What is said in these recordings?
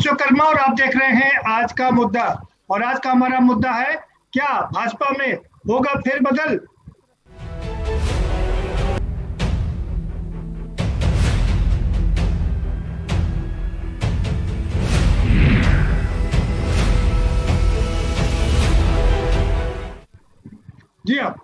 विश्वकर्मा और आप देख रहे हैं आज का मुद्दा। और आज का हमारा मुद्दा है, क्या भाजपा में होगा फिर बदल जी हाँ।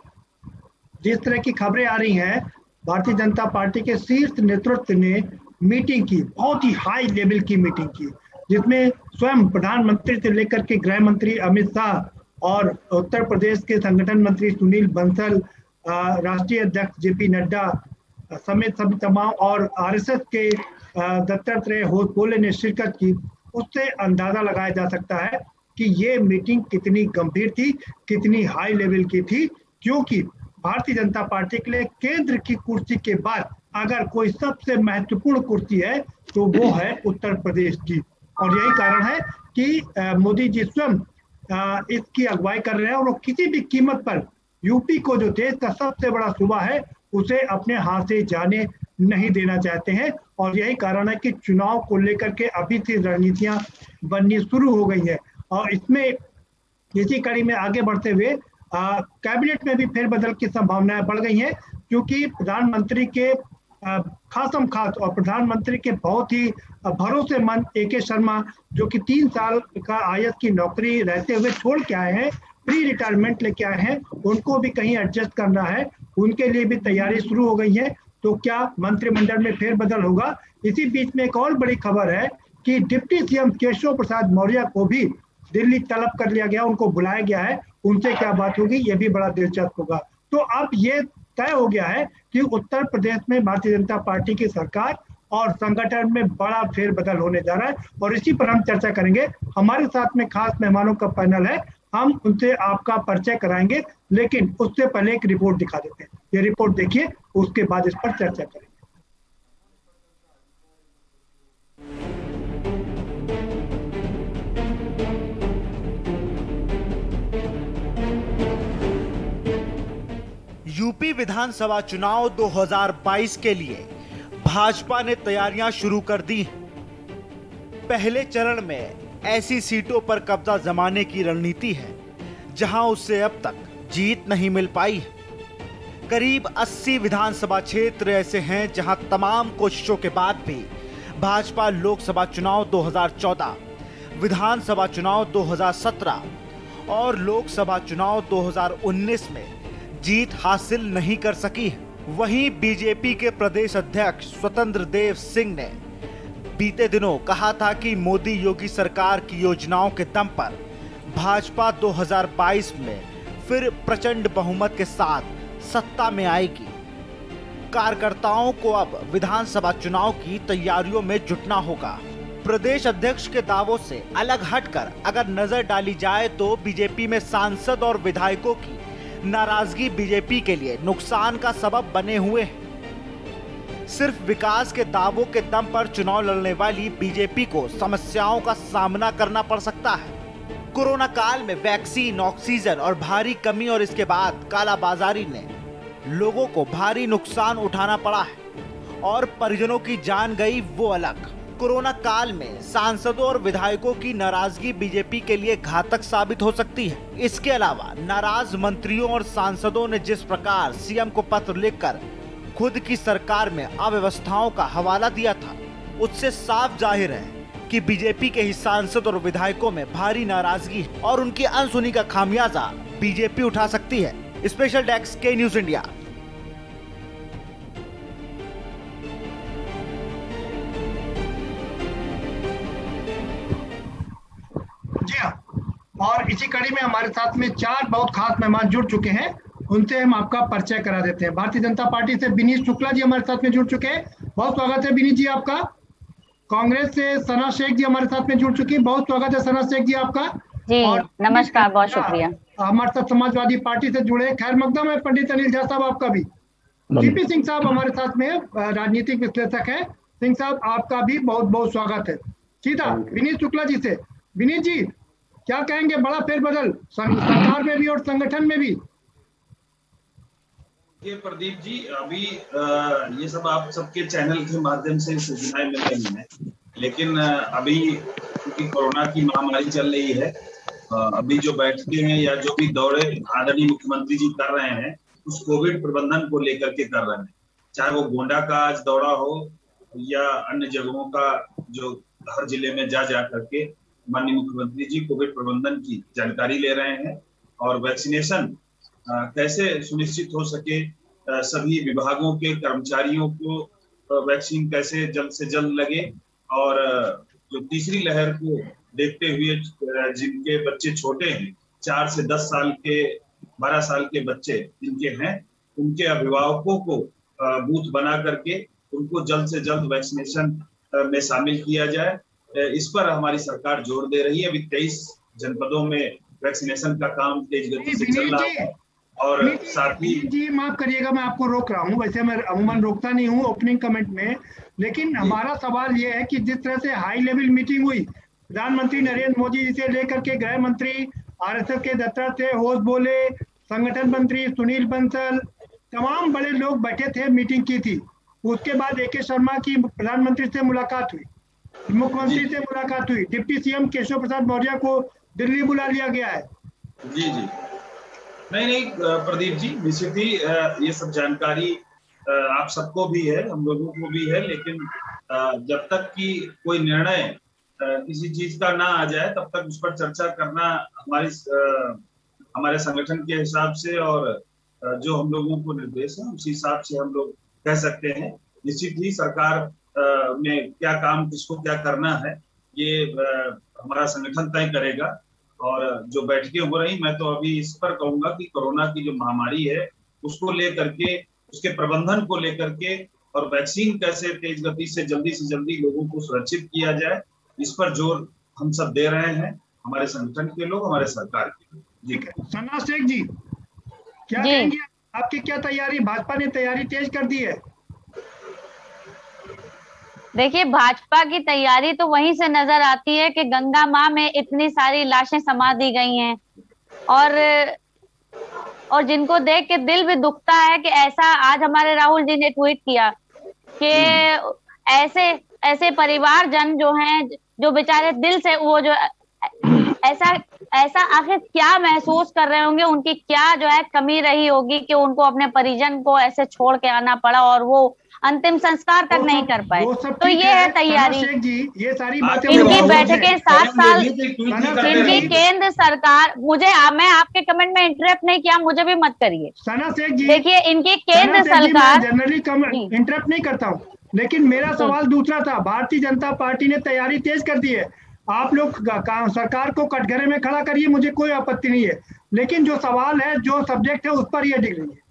जिस तरह की खबरें आ रही हैं, भारतीय जनता पार्टी के शीर्ष नेतृत्व ने मीटिंग की, बहुत ही हाई लेवल की मीटिंग की। जिसमें स्वयं प्रधानमंत्री से लेकर के गृह मंत्री अमित शाह और उत्तर प्रदेश के संगठन मंत्री सुनील बंसल राष्ट्रीय अध्यक्ष जेपी नड्डा समेत सभी तमाम और आरएसएस के दत्तात्रेय होसबोले ने शिरकत की। उससे अंदाज़ा लगाया जा सकता है कि ये मीटिंग कितनी गंभीर थी, कितनी हाई लेवल की थी, क्योंकि भारतीय जनता पार्टी के लिए केंद्र की कुर्सी के बाद अगर कोई सबसे महत्वपूर्ण कुर्सी है तो वो है उत्तर प्रदेश की। और यही कारण है कि मोदी जी स्वयं इसकी अगुवाई कर रहे हैं और वो किसी भी कीमत पर यूपी को जो देश का सबसे बड़ा सूबा है, उसे अपने हाथ से जाने नहीं देना चाहते हैं। और यही कारण है कि चुनाव को लेकर के अभी से रणनीतियाँ बननी शुरू हो गई है। और इसमें इसी कड़ी में आगे बढ़ते हुए कैबिनेट में भी फेरबदल की संभावनाएँ बढ़ गई हैं, क्योंकि प्रधानमंत्री के खासम खास और प्रधानमंत्री के बहुत ही भरोसेमंद ए के शर्मा, जो कि तीन साल का आयत की नौकरी रहते हुए छोड़ के आए हैं प्री रिटायरमेंट लेके आए हैं, उनको भी कहीं एडजस्ट करना है, उनके लिए भी तैयारी शुरू हो गई है तो क्या मंत्रिमंडल में फेरबदल होगा? इसी बीच में एक और बड़ी खबर है कि डिप्टी सीएम केशव प्रसाद मौर्य को भी दिल्ली तलब कर लिया गया, उनको बुलाया गया है, उनसे क्या बात होगी, ये भी बड़ा दिलचस्प होगा। तो अब ये तय हो गया है कि उत्तर प्रदेश में भारतीय जनता पार्टी की सरकार और संगठन में बड़ा फेरबदल होने जा रहा है। और इसी पर हम चर्चा करेंगे। हमारे साथ में खास मेहमानों का पैनल है। हम उनसे आपका परिचय कराएँगे, लेकिन उससे पहले एक रिपोर्ट दिखा देते हैं। ये रिपोर्ट देखिए, उसके बाद इस पर चर्चा करेंगे। यूपी विधानसभा चुनाव 2022 के लिए भाजपा ने तैयारियाँ शुरू कर दी पहले चरण में ऐसी सीटों पर कब्जा जमाने की रणनीति है जहाँ उससे अब तक जीत नहीं मिल पाई करीब 80 विधानसभा क्षेत्र ऐसे हैं जहाँ तमाम कोशिशों के बाद भी भाजपा लोकसभा चुनाव 2014, विधानसभा चुनाव 2017 और लोकसभा चुनाव 2019 में जीत हासिल नहीं कर सकी है। वहीं बीजेपी के प्रदेश अध्यक्ष स्वतंत्र देव सिंह ने बीते दिनों कहा था कि मोदी योगी सरकार की योजनाओं के दम पर भाजपा 2022 में फिर प्रचंड बहुमत के साथ सत्ता में आएगी। कार्यकर्ताओं को अब विधानसभा चुनाव की तैयारियों में जुटना होगा। प्रदेश अध्यक्ष के दावों से अलग हटकर अगर नज़र डाली जाए तो बीजेपी में सांसद और विधायकों की नाराज़गी बीजेपी के लिए नुकसान का सबब बने हुए हैं। सिर्फ़ विकास के दावों के दम पर चुनाव लड़ने वाली बीजेपी को समस्याओं का सामना करना पड़ सकता है। कोरोना काल में वैक्सीन, ऑक्सीजन और भारी कमी और इसके बाद कालाबाजारी ने लोगों को भारी नुकसान उठाना पड़ा है और परिजनों की जान गई वो अलग। कोरोना काल में सांसदों और विधायकों की नाराज़गी बीजेपी के लिए घातक साबित हो सकती है। इसके अलावा नाराज़ मंत्रियों और सांसदों ने जिस प्रकार सीएम को पत्र लिखकर खुद की सरकार में अव्यवस्थाओं का हवाला दिया था, उससे साफ़ ज़ाहिर है कि बीजेपी के ही सांसद और विधायकों में भारी नाराज़गी और उनकी अनसुनी का खामियाजा बीजेपी उठा सकती है। स्पेशल डेस्क के न्यूज़ इंडिया। जी हाँ। और इसी कड़ी में हमारे साथ में चार बहुत खास मेहमान जुड़ चुके हैं। उनसे हम आपका परिचय करा देते हैं। भारतीय जनता पार्टी से विनीत शुक्ला जी हमारे साथ में जुड़ चुके हैं। बहुत स्वागत है विनीत जी आपका। कांग्रेस से सना शेख जी हमारे साथ में जुड़ चुकी है। बहुत स्वागत है सना शेख जी आपका। जी और नमस्कार बहुत शुक्रिया। हमारे साथ समाजवादी पार्टी से जुड़े खैर मकदम है पंडित अनिल झा साहब आपका भी। टीपी सिंह साहब हमारे साथ में राजनीतिक विश्लेषक है। सिंह साहब आपका भी बहुत बहुत स्वागत है। सीधा विनीत शुक्ला जी से। विनीत जी क्या कहेंगे? बड़ा फेरबदल। सरकार में भी और संगठन में भी। ये प्रदीप जी, अभी ये सब आप सबके चैनल के माध्यम से सूचनाएँ मिल रही हैं। लेकिन अभी क्योंकि कोरोना की महामारी चल रही है अभी जो बैठते हैं या जो भी दौरे आदरणीय मुख्यमंत्री जी कर रहे हैं, उस कोविड प्रबंधन को लेकर के कर रहे हैं। चाहे वो गोंडा का आज दौरा हो या अन्य जगहों का जो हर ज़िले में जा जा करके माननीय मुख्यमंत्री जी कोविड प्रबंधन की जानकारी ले रहे हैं और वैक्सीनेशन कैसे सुनिश्चित हो सके सभी विभागों के कर्मचारियों को वैक्सीन कैसे जल्द से जल्द लगे और जो तीसरी लहर को देखते हुए जिनके बच्चे छोटे हैं, चार से दस साल के, बारह साल के बच्चे जिनके हैं, उनके अभिभावकों को बूथ बना करके उनको जल्द से जल्द वैक्सीनेशन में शामिल किया जाए। इस पर हमारी सरकार ज़ोर दे रही है। अभी तेईस जनपदों में वैक्सीनेशन का काम तेज गति से चल रहा है और साथ ही जी माफ़ करिएगा मैं आपको रोक रहा हूँ। वैसे मैं अमूमन रोकता नहीं हूँ ओपनिंग कमेंट में लेकिन हमारा सवाल ये है कि जिस तरह से हाई लेवल मीटिंग हुई प्रधानमंत्री नरेंद्र मोदी जी से लेकर के गृह मंत्री आर एस आरएसएस के दत्ता थे होश बोले संगठन मंत्री सुनील बंसल तमाम बड़े लोग बैठे थे मीटिंग की थी। उसके बाद ए के शर्मा की प्रधानमंत्री से मुलाकात हुई। मुख्यमंत्री से मुलाकात हुई। डिप्टी सीएम केशव प्रसाद मौर्य को दिल्ली बुला लिया गया है। जी जी। नहीं नहीं प्रदीप जी निश्चित ही ये सब जानकारी आप सबको भी है, हम लोगों को भी है, लेकिन जब तक कि कोई निर्णय किसी चीज़ का ना आ जाए, तब तक उस पर चर्चा करना हमारी हमारे संगठन के हिसाब से और जो हम लोगों को निर्देश है, उसी हिसाब से हम लोग कह सकते हैं। निश्चित ही सरकार में क्या काम किसको क्या करना है ये हमारा संगठन तय करेगा। और जो बैठकें हो रही मैं तो अभी इस पर कहूँगा कि कोरोना की जो महामारी है उसको लेकर के उसके प्रबंधन को लेकर के और वैक्सीन कैसे तेज गति से जल्दी से जल्दी लोगों को सुरक्षित किया जाए इस पर ज़ोर हम सब दे रहे हैं हमारे संगठन के लोग हमारे सरकार के लोग। जी सना शेख जी क्या कहेंगे आपकी क्या तैयारी? भाजपा ने तैयारी तेज कर दी है। देखिए, भाजपा की तैयारी तो वहीं से नज़र आती है कि गंगा माँ में इतनी सारी लाशें समा दी गई हैं। और और जिनको देख के दिल भी दुखता है कि ऐसा आज हमारे राहुल जी ने ट्वीट किया कि ऐसे ऐसे परिवार जन जो हैं, जो बेचारे दिल से वो जो ऐसा ऐसा आखिर क्या महसूस कर रहे होंगे? उनकी क्या जो है कमी रही होगी कि उनको अपने परिजन को ऐसे छोड़ के आना पड़ा और वो अंतिम संस्कार तक नहीं कर पाए। तो ये है तैयारी। ये सारी बातें इनकी बैठकें सात साल इनकी केंद्र सरकार मुझे मैं आपके कमेंट में इंटरप्ट नहीं किया मुझे भी मत करिए। देखिए इनकी केंद्र सरकार जनरली इंटरप्ट नहीं करता हूँ। लेकिन मेरा सवाल दूसरा था। भारतीय जनता पार्टी ने तैयारी तेज कर दी है। आप लोग सरकार को कटघरे में खड़ा करिए मुझे कोई आपत्ति नहीं है। लेकिन जो सवाल है जो सब्जेक्ट है उस पर यह डिग्री है।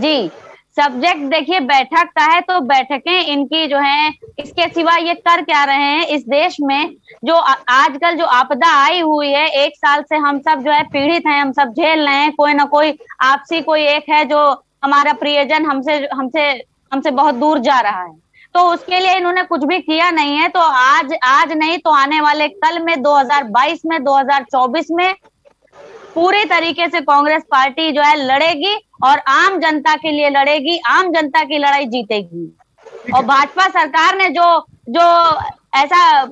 जी। सब्जेक्ट देखिए बैठक का है तो बैठकें इनकी जो है, इसके सिवा ये कर क्या रहे हैं इस देश में? जो आजकल जो आपदा आई हुई है, एक साल से हम सब जो है पीड़ित हैं, हम सब झेल रहे हैं। कोई ना कोई आपसी कोई एक है जो हमारा प्रियजन हमसे हमसे हमसे बहुत दूर जा रहा है। तो उसके लिए इन्होंने कुछ भी किया नहीं है। तो आज आज नहीं तो आने वाले कल में 2022 में 2024 में पूरी तरीके से कांग्रेस पार्टी जो है लड़ेगी और आम जनता के लिए लड़ेगी आम जनता की लड़ाई जीतेगी। और भाजपा सरकार ने जो जो ऐसा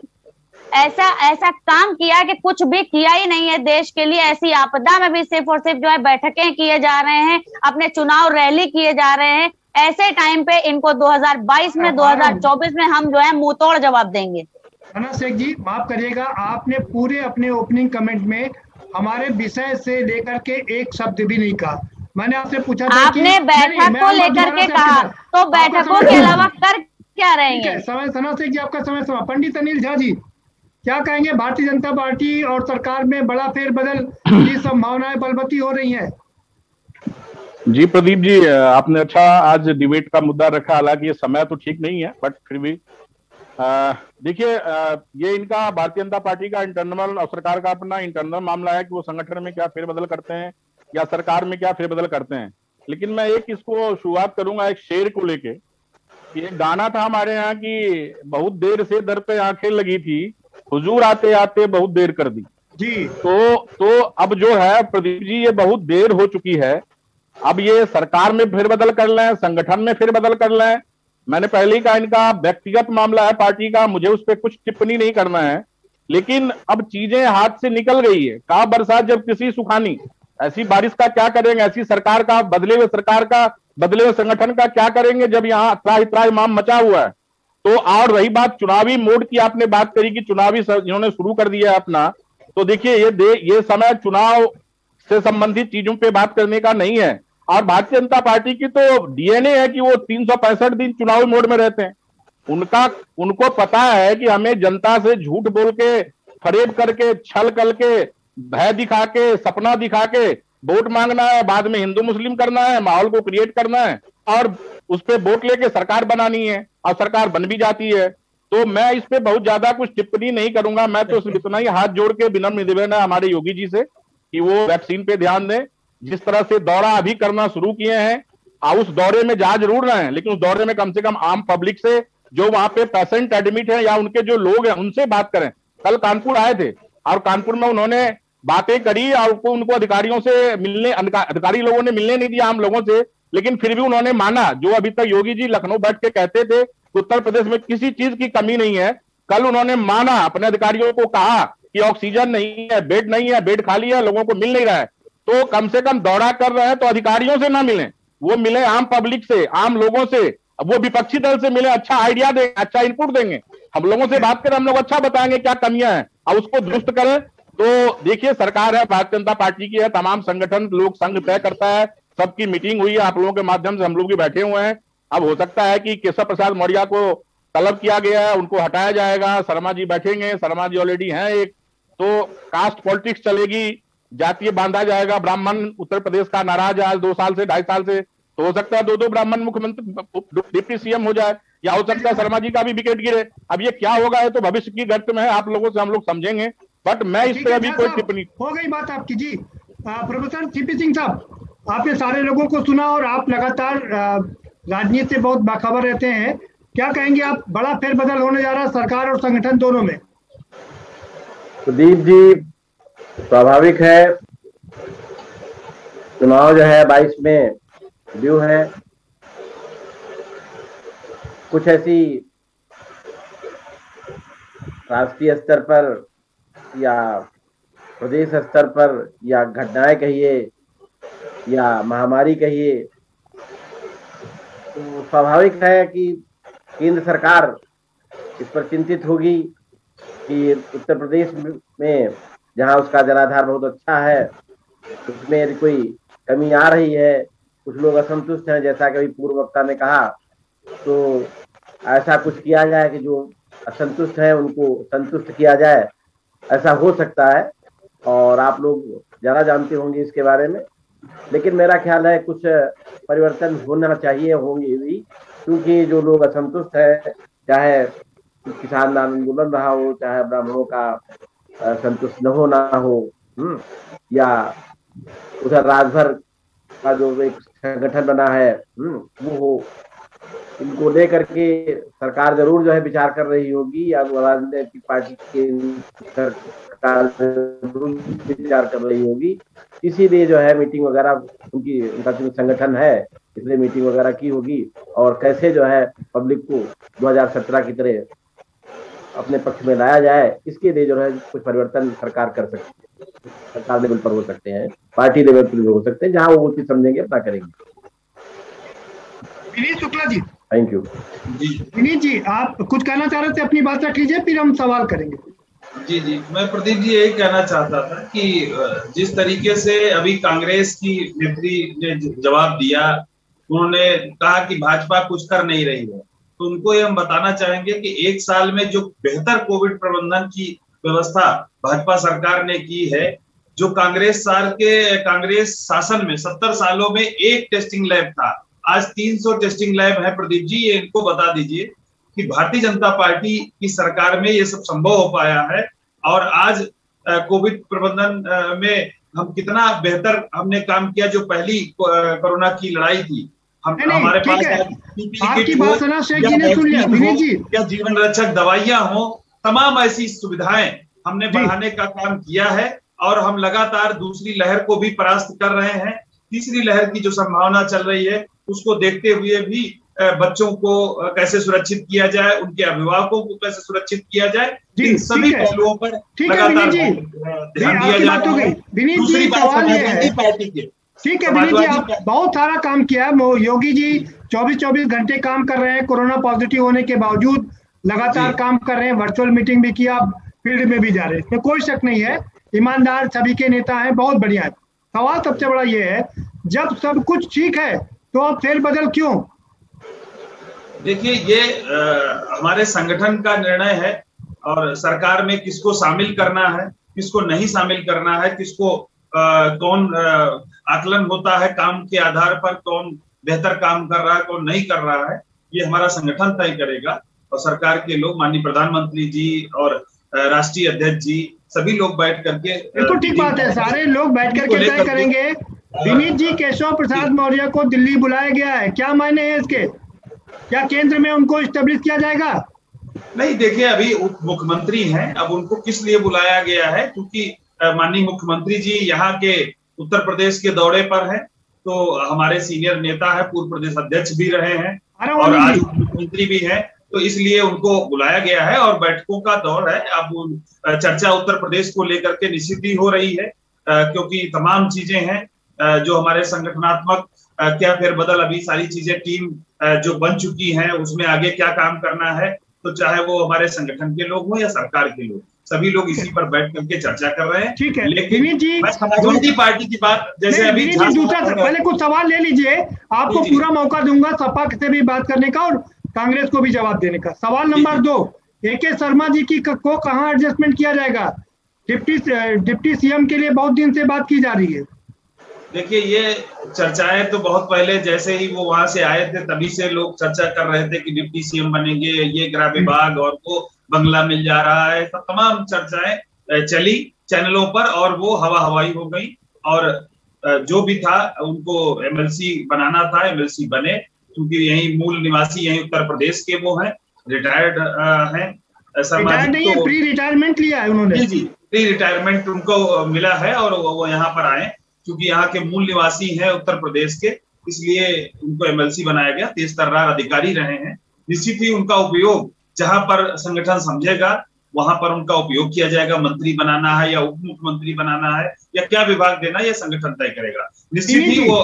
ऐसा ऐसा काम किया कि कुछ भी किया ही नहीं है देश के लिए ऐसी आपदा में भी सिर्फ़ और सिर्फ़ जो है बैठकें किए जा रहे हैं अपने चुनाव रैली किए जा रहे हैं। ऐसे टाइम पे इनको 2022 में 2024 में हम जो है मुँह तोड़ जवाब देंगे। शेख जी माफ़ करिएगा आपने पूरे अपने ओपनिंग कमेंट में हमारे विषय से लेकर के एक शब्द भी नहीं कहा। मैंने आपसे पूछा था आपने बैठक को लेकर के कहा। तो बैठकों के अलावा कर क्या रहेंगे समय सना शेख जी आपका समय समय पंडित अनिल झा जी क्या कहेंगे? भारतीय जनता पार्टी और सरकार में बड़ा फेरबदल की संभावनाएँ बलबती हो रही है। जी प्रदीप जी आपने अच्छा आज डिबेट का मुद्दा रखा। हालाँकि ये समय तो ठीक नहीं है बट फिर भी देखिए ये इनका भारतीय जनता पार्टी का इंटरनल और सरकार का अपना इंटरनल मामला है कि वो संगठन में क्या फेरबदल करते हैं या सरकार में क्या फेरबदल करते हैं। लेकिन मैं एक इसको शुरुआत करूँगा एक शेर को लेके एक गाना था हमारे यहाँ की बहुत देर से दर पे आँखें लगी थी हुजूर आते आते बहुत देर कर दी। जी। तो तो अब जो है प्रदीप जी ये बहुत देर हो चुकी है। अब ये सरकार में फेरबदल कर लें संगठन में फेरबदल कर लें मैंने पहले ही कहा, इनका व्यक्तिगत मामला है, पार्टी का, मुझे उस पर कुछ टिप्पणी नहीं करना है। लेकिन अब चीज़ें हाथ से निकल गई है। कहा बरसात जब किसी सुखानी, ऐसी बारिश का क्या करेंगे? ऐसी सरकार का, बदले हुए सरकार का, बदले हुए संगठन का क्या करेंगे जब यहाँ त्राही त्राही माम मचा हुआ है? तो और रही बात, चुनावी मोड की आपने बात करी कि चुनावी इन्होंने शुरू कर दिया है अपना। तो देखिए, ये दे, ये समय चुनाव से संबंधित चीज़ों पे बात करने का नहीं है। और भारतीय जनता पार्टी की तो डीएनए है कि वो तीन सौ पैंसठ दिन चुनावी मोड में रहते हैं। उनका, उनको पता है कि हमें जनता से झूठ बोल के, फरेब करके, छल करके, भय दिखा के सपना दिखा के वोट मांगना है, बाद में हिंदू मुस्लिम करना है, माहौल को क्रिएट करना है और उस पर वोट लेके सरकार बनानी है और सरकार बन भी जाती है। तो मैं इस पे बहुत ज़्यादा कुछ टिप्पणी नहीं करूँगा। मैं तो सिर्फ़ इतना ही हाथ जोड़ के विनम्र निवेदन है हमारे योगी जी से कि वो वैक्सीन पे ध्यान दें। जिस तरह से दौरा अभी करना शुरू किए हैं उस दौरे में जा ज़रूर रहे हैं, लेकिन उस दौरे में कम से कम आम पब्लिक से जो वहाँ पे पेशेंट एडमिट है या उनके जो लोग हैं, उनसे बात करें। कल कानपुर आए थे, और कानपुर में उन्होंने बातें करी और उनको उनको अधिकारियों से मिलने अधिकारी लोगों ने मिलने नहीं दिया आम लोगों से, लेकिन फिर भी उन्होंने माना, जो अभी तक योगी जी लखनऊ बैठ के कहते थे उत्तर प्रदेश में किसी चीज़ की कमी नहीं है, कल उन्होंने माना, अपने अधिकारियों को कहा कि ऑक्सीजन नहीं है, बेड नहीं है, बेड खाली है, लोगों को मिल नहीं रहा है। तो कम से कम दौरा कर रहे हैं तो अधिकारियों से ना मिले। वो मिले आम पब्लिक से, आम लोगों से। वो विपक्षी दल से मिले अच्छा आइडिया देंगे अच्छा इनपुट देंगे। हम लोगों से बात करें, हम लोग अच्छा बताएँगे क्या कमियाँ हैं। और उसको दुरुस्त करें। तो देखिए, सरकार है, भारतीय जनता पार्टी की है, तमाम संगठन लोग संघ तय करता है। सबकी मीटिंग हुई है, आप लोगों के माध्यम से हम लोग भी बैठे हुए हैं। अब हो सकता है कि केशव प्रसाद मौर्य को तलब किया गया है, उनको हटाया जाएगा। शर्मा जी बैठेंगे, शर्मा जी ऑलरेडी हैं एक। तो कास्ट पॉलिटिक्स चलेगी। जातीय बांधा जाएगा ब्राह्मण उत्तर प्रदेश का नाराज़ है आज दो साल से ढाई साल से तो हो सकता है दो दो ब्राह्मण मुख्यमंत्री डिप्टी सीएम हो जाए या हो सकता है शर्मा जी का भी विकेट गिरे। अब ये क्या होगा है तो भविष्य की गर्त में है आप लोगों से हम लोग समझेंगे बट मैं इस पर अभी कोई टिप्पणी हो गई बात आपकी जी। प्रोफेसर सीपी सिंह साहब आपने सारे लोगों को सुना और आप लगातार राजनीति से बहुत बाखबर रहते हैं। क्या कहेंगे आप बड़ा फेरबदल होने जा रहा है सरकार और संगठन दोनों में? प्रदीप जी स्वाभाविक है। चुनाव जो है बाईस में व्यू है। कुछ ऐसी राष्ट्रीय स्तर पर या प्रदेश स्तर पर या घटनाएँ कहिए या महामारी कहिए तो स्वाभाविक है कि केंद्र सरकार इस पर चिंतित होगी कि उत्तर प्रदेश में जहाँ उसका जलाधार बहुत अच्छा है, उसमें यदि कोई कमी आ रही है, कुछ लोग असंतुष्ट हैं, जैसा कि पूर्व वक्ता ने कहा तो ऐसा कुछ किया जाए कि जो असंतुष्ट है, उनको संतुष्ट किया जाए, ऐसा हो सकता है, और आप लोग ज़्यादा जानते होंगे इसके बारे में। लेकिन मेरा ख्याल है कुछ परिवर्तन होना चाहिए, होंगे भी, क्योंकि जो लोग असंतुष्ट है, चाहे किसान आंदोलन रहा हो, चाहे ब्राह्मणों का संतुष्ट न होना हो हम्म, या उधर राजभर का जो एक संगठन बना है हम्म, वो हो इनको लेकर के सरकार ज़रूर जो है विचार कर रही होगी या राजनीतिक पार्टी के सरकार विचार कर रही होगी। इसीलिए जो है मीटिंग वगैरह उनकी उनका जो संगठन है इसलिए मीटिंग वगैरह की होगी। और कैसे जो है पब्लिक को 2017 की तरह अपने पक्ष में लाया जाए इसके लिए जो है कुछ परिवर्तन सरकार कर सकती है। सरकार लेवल पर हो सकते हैं पार्टी लेवल पर भी हो सकते हैं जहाँ वो चीज़ समझेंगे अपना करेंगे। विनीत शुक्ला जी। थैंक यू विनीत जी आप कुछ कहना चाह रहे थे अपनी बात रख लीजिए फिर हम सवाल करेंगे। जी जी। मैं प्रदीप जी यही कहना चाहता था कि जिस तरीके से अभी कांग्रेस की नेत्री ने जवाब दिया उन्होंने कहा कि भाजपा कुछ कर नहीं रही है। तो उनको ये हम बताना चाहेंगे कि एक साल में जो बेहतर कोविड प्रबंधन की व्यवस्था भाजपा सरकार ने की है, जो कांग्रेस साल के, कांग्रेस शासन में सत्तर सालों में एक टेस्टिंग लैब था, आज 300 टेस्टिंग लैब है। प्रदीप जी, ये इनको बता दीजिए कि भारतीय जनता पार्टी की सरकार में ये सब संभव हो पाया है और आज कोविड प्रबंधन में हम कितना बेहतर हमने काम किया, जो पहली कोरोना की लड़ाई थी। हम हमारे पास आपकी बात सुना शेख जी ने सुन लिया या जीवन रक्षक दवाइयाँ हो तमाम ऐसी सुविधाएँ हमने बढ़ाने का काम किया है और हम लगातार दूसरी लहर को भी परास्त कर रहे हैं। तीसरी लहर की जो संभावना चल रही है उसको देखते हुए भी बच्चों को कैसे सुरक्षित किया जाए उनके अभिभावकों को कैसे सुरक्षित किया जाए जी, इन सभी पहलुओं पर लगातार ध्यान दिया जा रहा है। जी, दूसरी बात पार्टी के। ठीक है विनीत जी आप बहुत सारा काम किया है। योगी जी 24-24 घंटे काम कर रहे हैं। कोरोना पॉजिटिव होने के बावजूद लगातार काम कर रहे हैं। वर्चुअल मीटिंग भी किया फ़ील्ड में भी जा रहे हैं। इसमें कोई शक नहीं है। ईमानदार सभी के नेता हैं बहुत बढ़िया है। सवाल सबसे बड़ा ये है जब सब कुछ ठीक है तो आप फेर बदल क्यों? देखिए ये अ, हमारे संगठन का निर्णय है और सरकार में किसको शामिल करना है किसको नहीं शामिल करना है किसको कौन आकलन होता है काम के आधार पर कौन बेहतर काम कर रहा है कौन नहीं कर रहा है ये हमारा संगठन तय करेगा। और सरकार के लोग माननीय प्रधानमंत्री जी और राष्ट्रीय अध्यक्ष जी सभी लोग बैठ करके बिल्कुल ठीक बात है सारे लोग बैठ करके तय करेंगे। विनीत जी केशव प्रसाद मौर्य को दिल्ली बुलाया गया है। क्या मायने हैं इसके? क्या केंद्र में उनको स्टेब्लिश किया जाएगा? नहीं देखिए अभी उप मुख्यमंत्री हैं अब उनको किस लिए बुलाया गया है? क्योंकि माननीय मुख्यमंत्री जी यहाँ के उत्तर प्रदेश के दौरे पर हैं तो हमारे सीनियर नेता है पूर्व प्रदेश अध्यक्ष भी रहे हैं और आज मुख्यमंत्री भी हैं तो इसलिए उनको बुलाया गया है और बैठकों का दौर है। अब चर्चा उत्तर प्रदेश को लेकर के निश्चित ही हो रही है क्योंकि तमाम चीज़ें हैं जो हमारे संगठनात्मक क्या फिर बदल अभी सारी चीज़ें टीम जो बन चुकी हैं उसमें आगे क्या काम करना है तो चाहे वो हमारे संगठन के लोग हों या सरकार के लोग। सभी लोग इसी पर बैठ करके चर्चा कर रहे हैं। ठीक है। लेकिन जी समाजवादी पार्टी की बात जैसे अभी दूसरा पहले कुछ सवाल ले लीजिए। आपको। पूरा मौका दूँगा सपा से भी बात करने का और कांग्रेस को भी जवाब देने का। सवाल नंबर दो ए के शर्मा जी की को कहाँ एडजस्टमेंट किया जाएगा? डिप्टी डिप्टी सीएम के लिए बहुत दिन से बात की जा रही है। देखिए ये चर्चाएँ तो बहुत पहले जैसे ही वो वहाँ से आए थे तभी से लोग चर्चा कर रहे थे कि डिप्टी सीएम बनेंगे ये गृह विभाग और वो बंगला मिल जा रहा है तो तमाम चर्चाएँ चली चैनलों पर और वो हवा हवाई हो गई और जो भी था उनको एमएलसी बनाना था एमएलसी बने क्योंकि यही मूल निवासी यही उत्तर प्रदेश के वो हैं रिटायर्ड हैं नहीं है तो- प्री रिटायरमेंट लिया है उन्होंने। जी जी प्री रिटायरमेंट उनको मिला है और वो वो यहाँ पर आए क्योंकि यहाँ के मूल निवासी हैं उत्तर प्रदेश के इसलिए उनको एमएलसी बनाया गया तेज तर्रार अधिकारी रहे हैं। निश्चित ही उनका उपयोग जहाँ पर संगठन समझेगा वहाँ पर उनका उपयोग किया जाएगा मंत्री बनाना है या उप मुख्यमंत्री बनाना है या क्या विभाग देना है, ये संगठन तय करेगा। निश्चित ही वो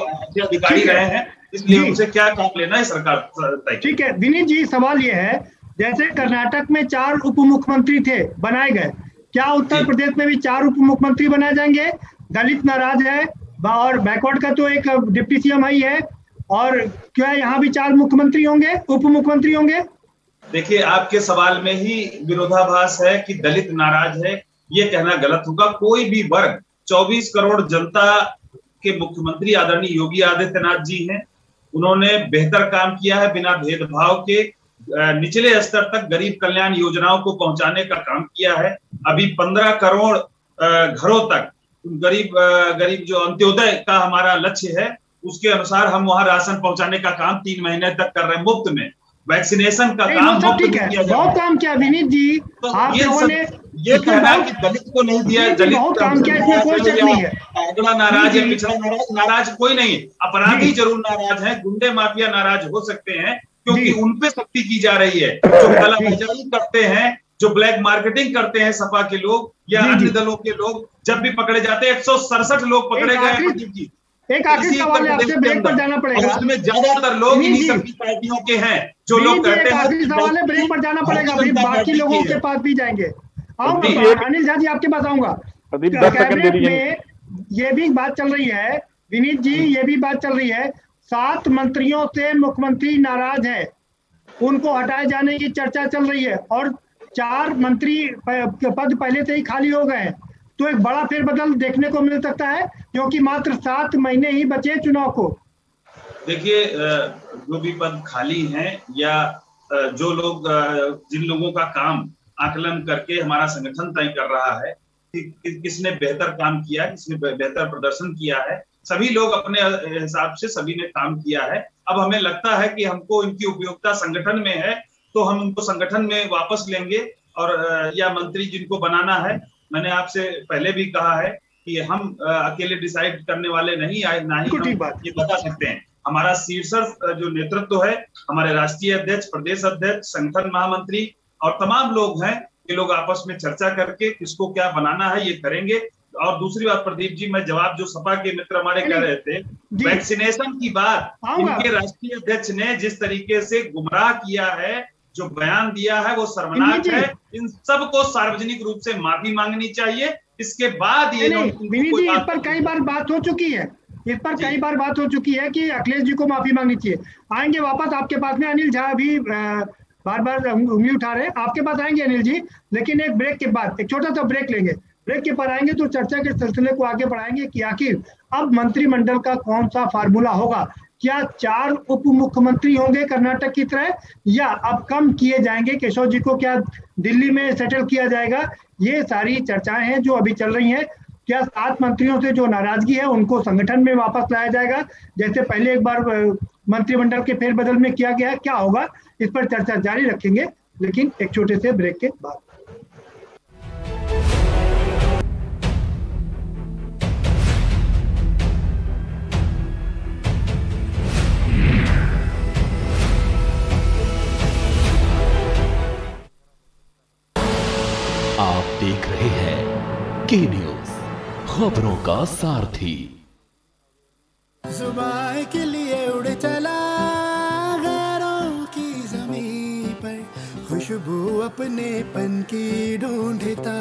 अधिकारी रहे हैं इसलिए उनसे क्या काम लेना है सरकार तय ठीक है विनीत जी सवाल ये है जैसे कर्नाटक में चार उप मुख्यमंत्री थे बनाए गए क्या उत्तर प्रदेश में भी चार उप मुख्यमंत्री बनाए जाएँगे? दलित नाराज़ है और बैकवर्ड का तो एक डिप्टी सीएम ही है और क्या यहाँ भी चार मुख्यमंत्री होंगे उप मुख्यमंत्री होंगे? देखिए, आपके सवाल में ही विरोधाभास है कि दलित नाराज़ है, ये कहना गलत होगा। कोई भी वर्ग 24 करोड़ जनता के मुख्यमंत्री आदरणीय योगी आदित्यनाथ जी हैं। उन्होंने बेहतर काम किया है बिना भेदभाव के निचले स्तर तक गरीब कल्याण योजनाओं को पहुँचाने का काम किया है। अभी 15 करोड़ घरों तक, गरीब गरीब जो अंत्योदय का हमारा लक्ष्य है, उसके अनुसार हम वहाँ राशन पहुँचाने का काम तीन महीने तक कर रहे हैं, मुफ़्त में। वैक्सीनेशन का काम मुफ़्त ठीक है बहुत काम किया विनीत जी तो आप ये लोगों ने ये इसमें कहना बहुत- कि दलित को नहीं दिया दलित बहुत काम किया, इसमें कोई शक नहीं है। अगला नाराज़ है। पिछड़ा नाराज़ नाराज़ कोई नहीं अपराधी ज़रूर नाराज़ है गुंडे माफिया नाराज़ हो सकते हैं क्योंकि जी। उन पे सख्ती की जा रही है जो। कलाबाजारी करते हैं जो ब्लैक मार्केटिंग करते हैं सपा के लोग या। अन्य दलों के लोग जब भी पकड़े जाते हैं एक सौ सड़सठ लोग पकड़े गए जी एक आखिरी सवाल है आपसे ब्रेक पर जाना पड़ेगा। उसमें ज़्यादातर लोग इन्हीं। सभी पार्टियों के हैं जो लोग कहते हैं आखिरी सवाल है ब्रेक पर जाना पड़ेगा जनता बाकी लोगों के पास भी जाएँगे। आऊँगा अनिल झा जी आपके पास आऊँगा। कैबिनेट में ये भी बात चल रही है विनीत जी ये भी बात चल रही है सात मंत्रियों से मुख्यमंत्री नाराज़ है। उनको हटाए जाने की चर्चा चल रही है और चार मंत्री पद पहले से ही खाली हो गए हैं। तो एक बड़ा फेरबदल देखने को मिल सकता है, क्योंकि मात्र सात महीने ही बचे चुनाव को। देखिए जो भी पद खाली हैं या जो लोग जिन लोगों का काम आकलन करके हमारा संगठन तय कर रहा है, कि, कि- किसने बेहतर काम किया, किसने बेहतर प्रदर्शन किया है, सभी लोग अपने हिसाब से सभी ने काम किया है। अब हमें लगता है कि हमको इनकी उपयोगिता संगठन में है तो हम उनको संगठन में वापस लेंगे और या मंत्री जिनको बनाना है मैंने आपसे पहले भी कहा है कि हम अकेले डिसाइड करने वाले नहीं आए ना ही हम बात। ये बता सकते हैं। हमारा शीर्ष जो नेतृत्व है हमारे राष्ट्रीय अध्यक्ष प्रदेश अध्यक्ष संगठन महामंत्री और तमाम लोग हैं ये लोग आपस में चर्चा करके किसको क्या बनाना है ये करेंगे। और दूसरी बात प्रदीप जी मैं जवाब जो सपा के मित्र हमारे कह रहे थे वैक्सीनेशन की बात इनके राष्ट्रीय अध्यक्ष ने जिस तरीके से गुमराह किया है जो बयान दिया है वो सर्वनाक है। इन सबको सार्वजनिक रूप से माफ़ी मांगनी चाहिए। इसके बाद ये जी इस पर कई बार बात हो चुकी है। इस पर कई बार बात हो चुकी है कि अखिलेश जी को माफ़ी मांगनी चाहिए। आएँगे वापस आपके पास में। अनिल झा भी बार बार उंगली उठा रहे हैं। आपके पास आएँगे अनिल जी लेकिन एक ब्रेक के बाद एक छोटा सा ब्रेक लेंगे। ब्रेक के पर आएँगे तो चर्चा के सिलसिले को आगे बढ़ाएँगे कि आखिर अब मंत्रिमंडल का कौन सा फार्मूला होगा। क्या चार उप मुख्यमंत्री होंगे कर्नाटक की तरह? या अब कम किए जाएँगे? केशव जी को क्या दिल्ली में सेटल किया जाएगा? ये सारी चर्चाएँ हैं जो अभी चल रही हैं। क्या सात मंत्रियों से जो नाराज़गी है, उनको संगठन में वापस लाया जाएगा? जैसे पहले एक बार मंत्रिमंडल के फेरबदल में किया गया क्या होगा? इस पर चर्चा जारी रखेंगे, लेकिन एक छोटे से ब्रेक के बाद। के न्यूज़ खबरों का सारथी। ज़ुबान के लिए उड़ चला गैरों की ज़मीन पर। खुशबू अपने पन की ढूंढता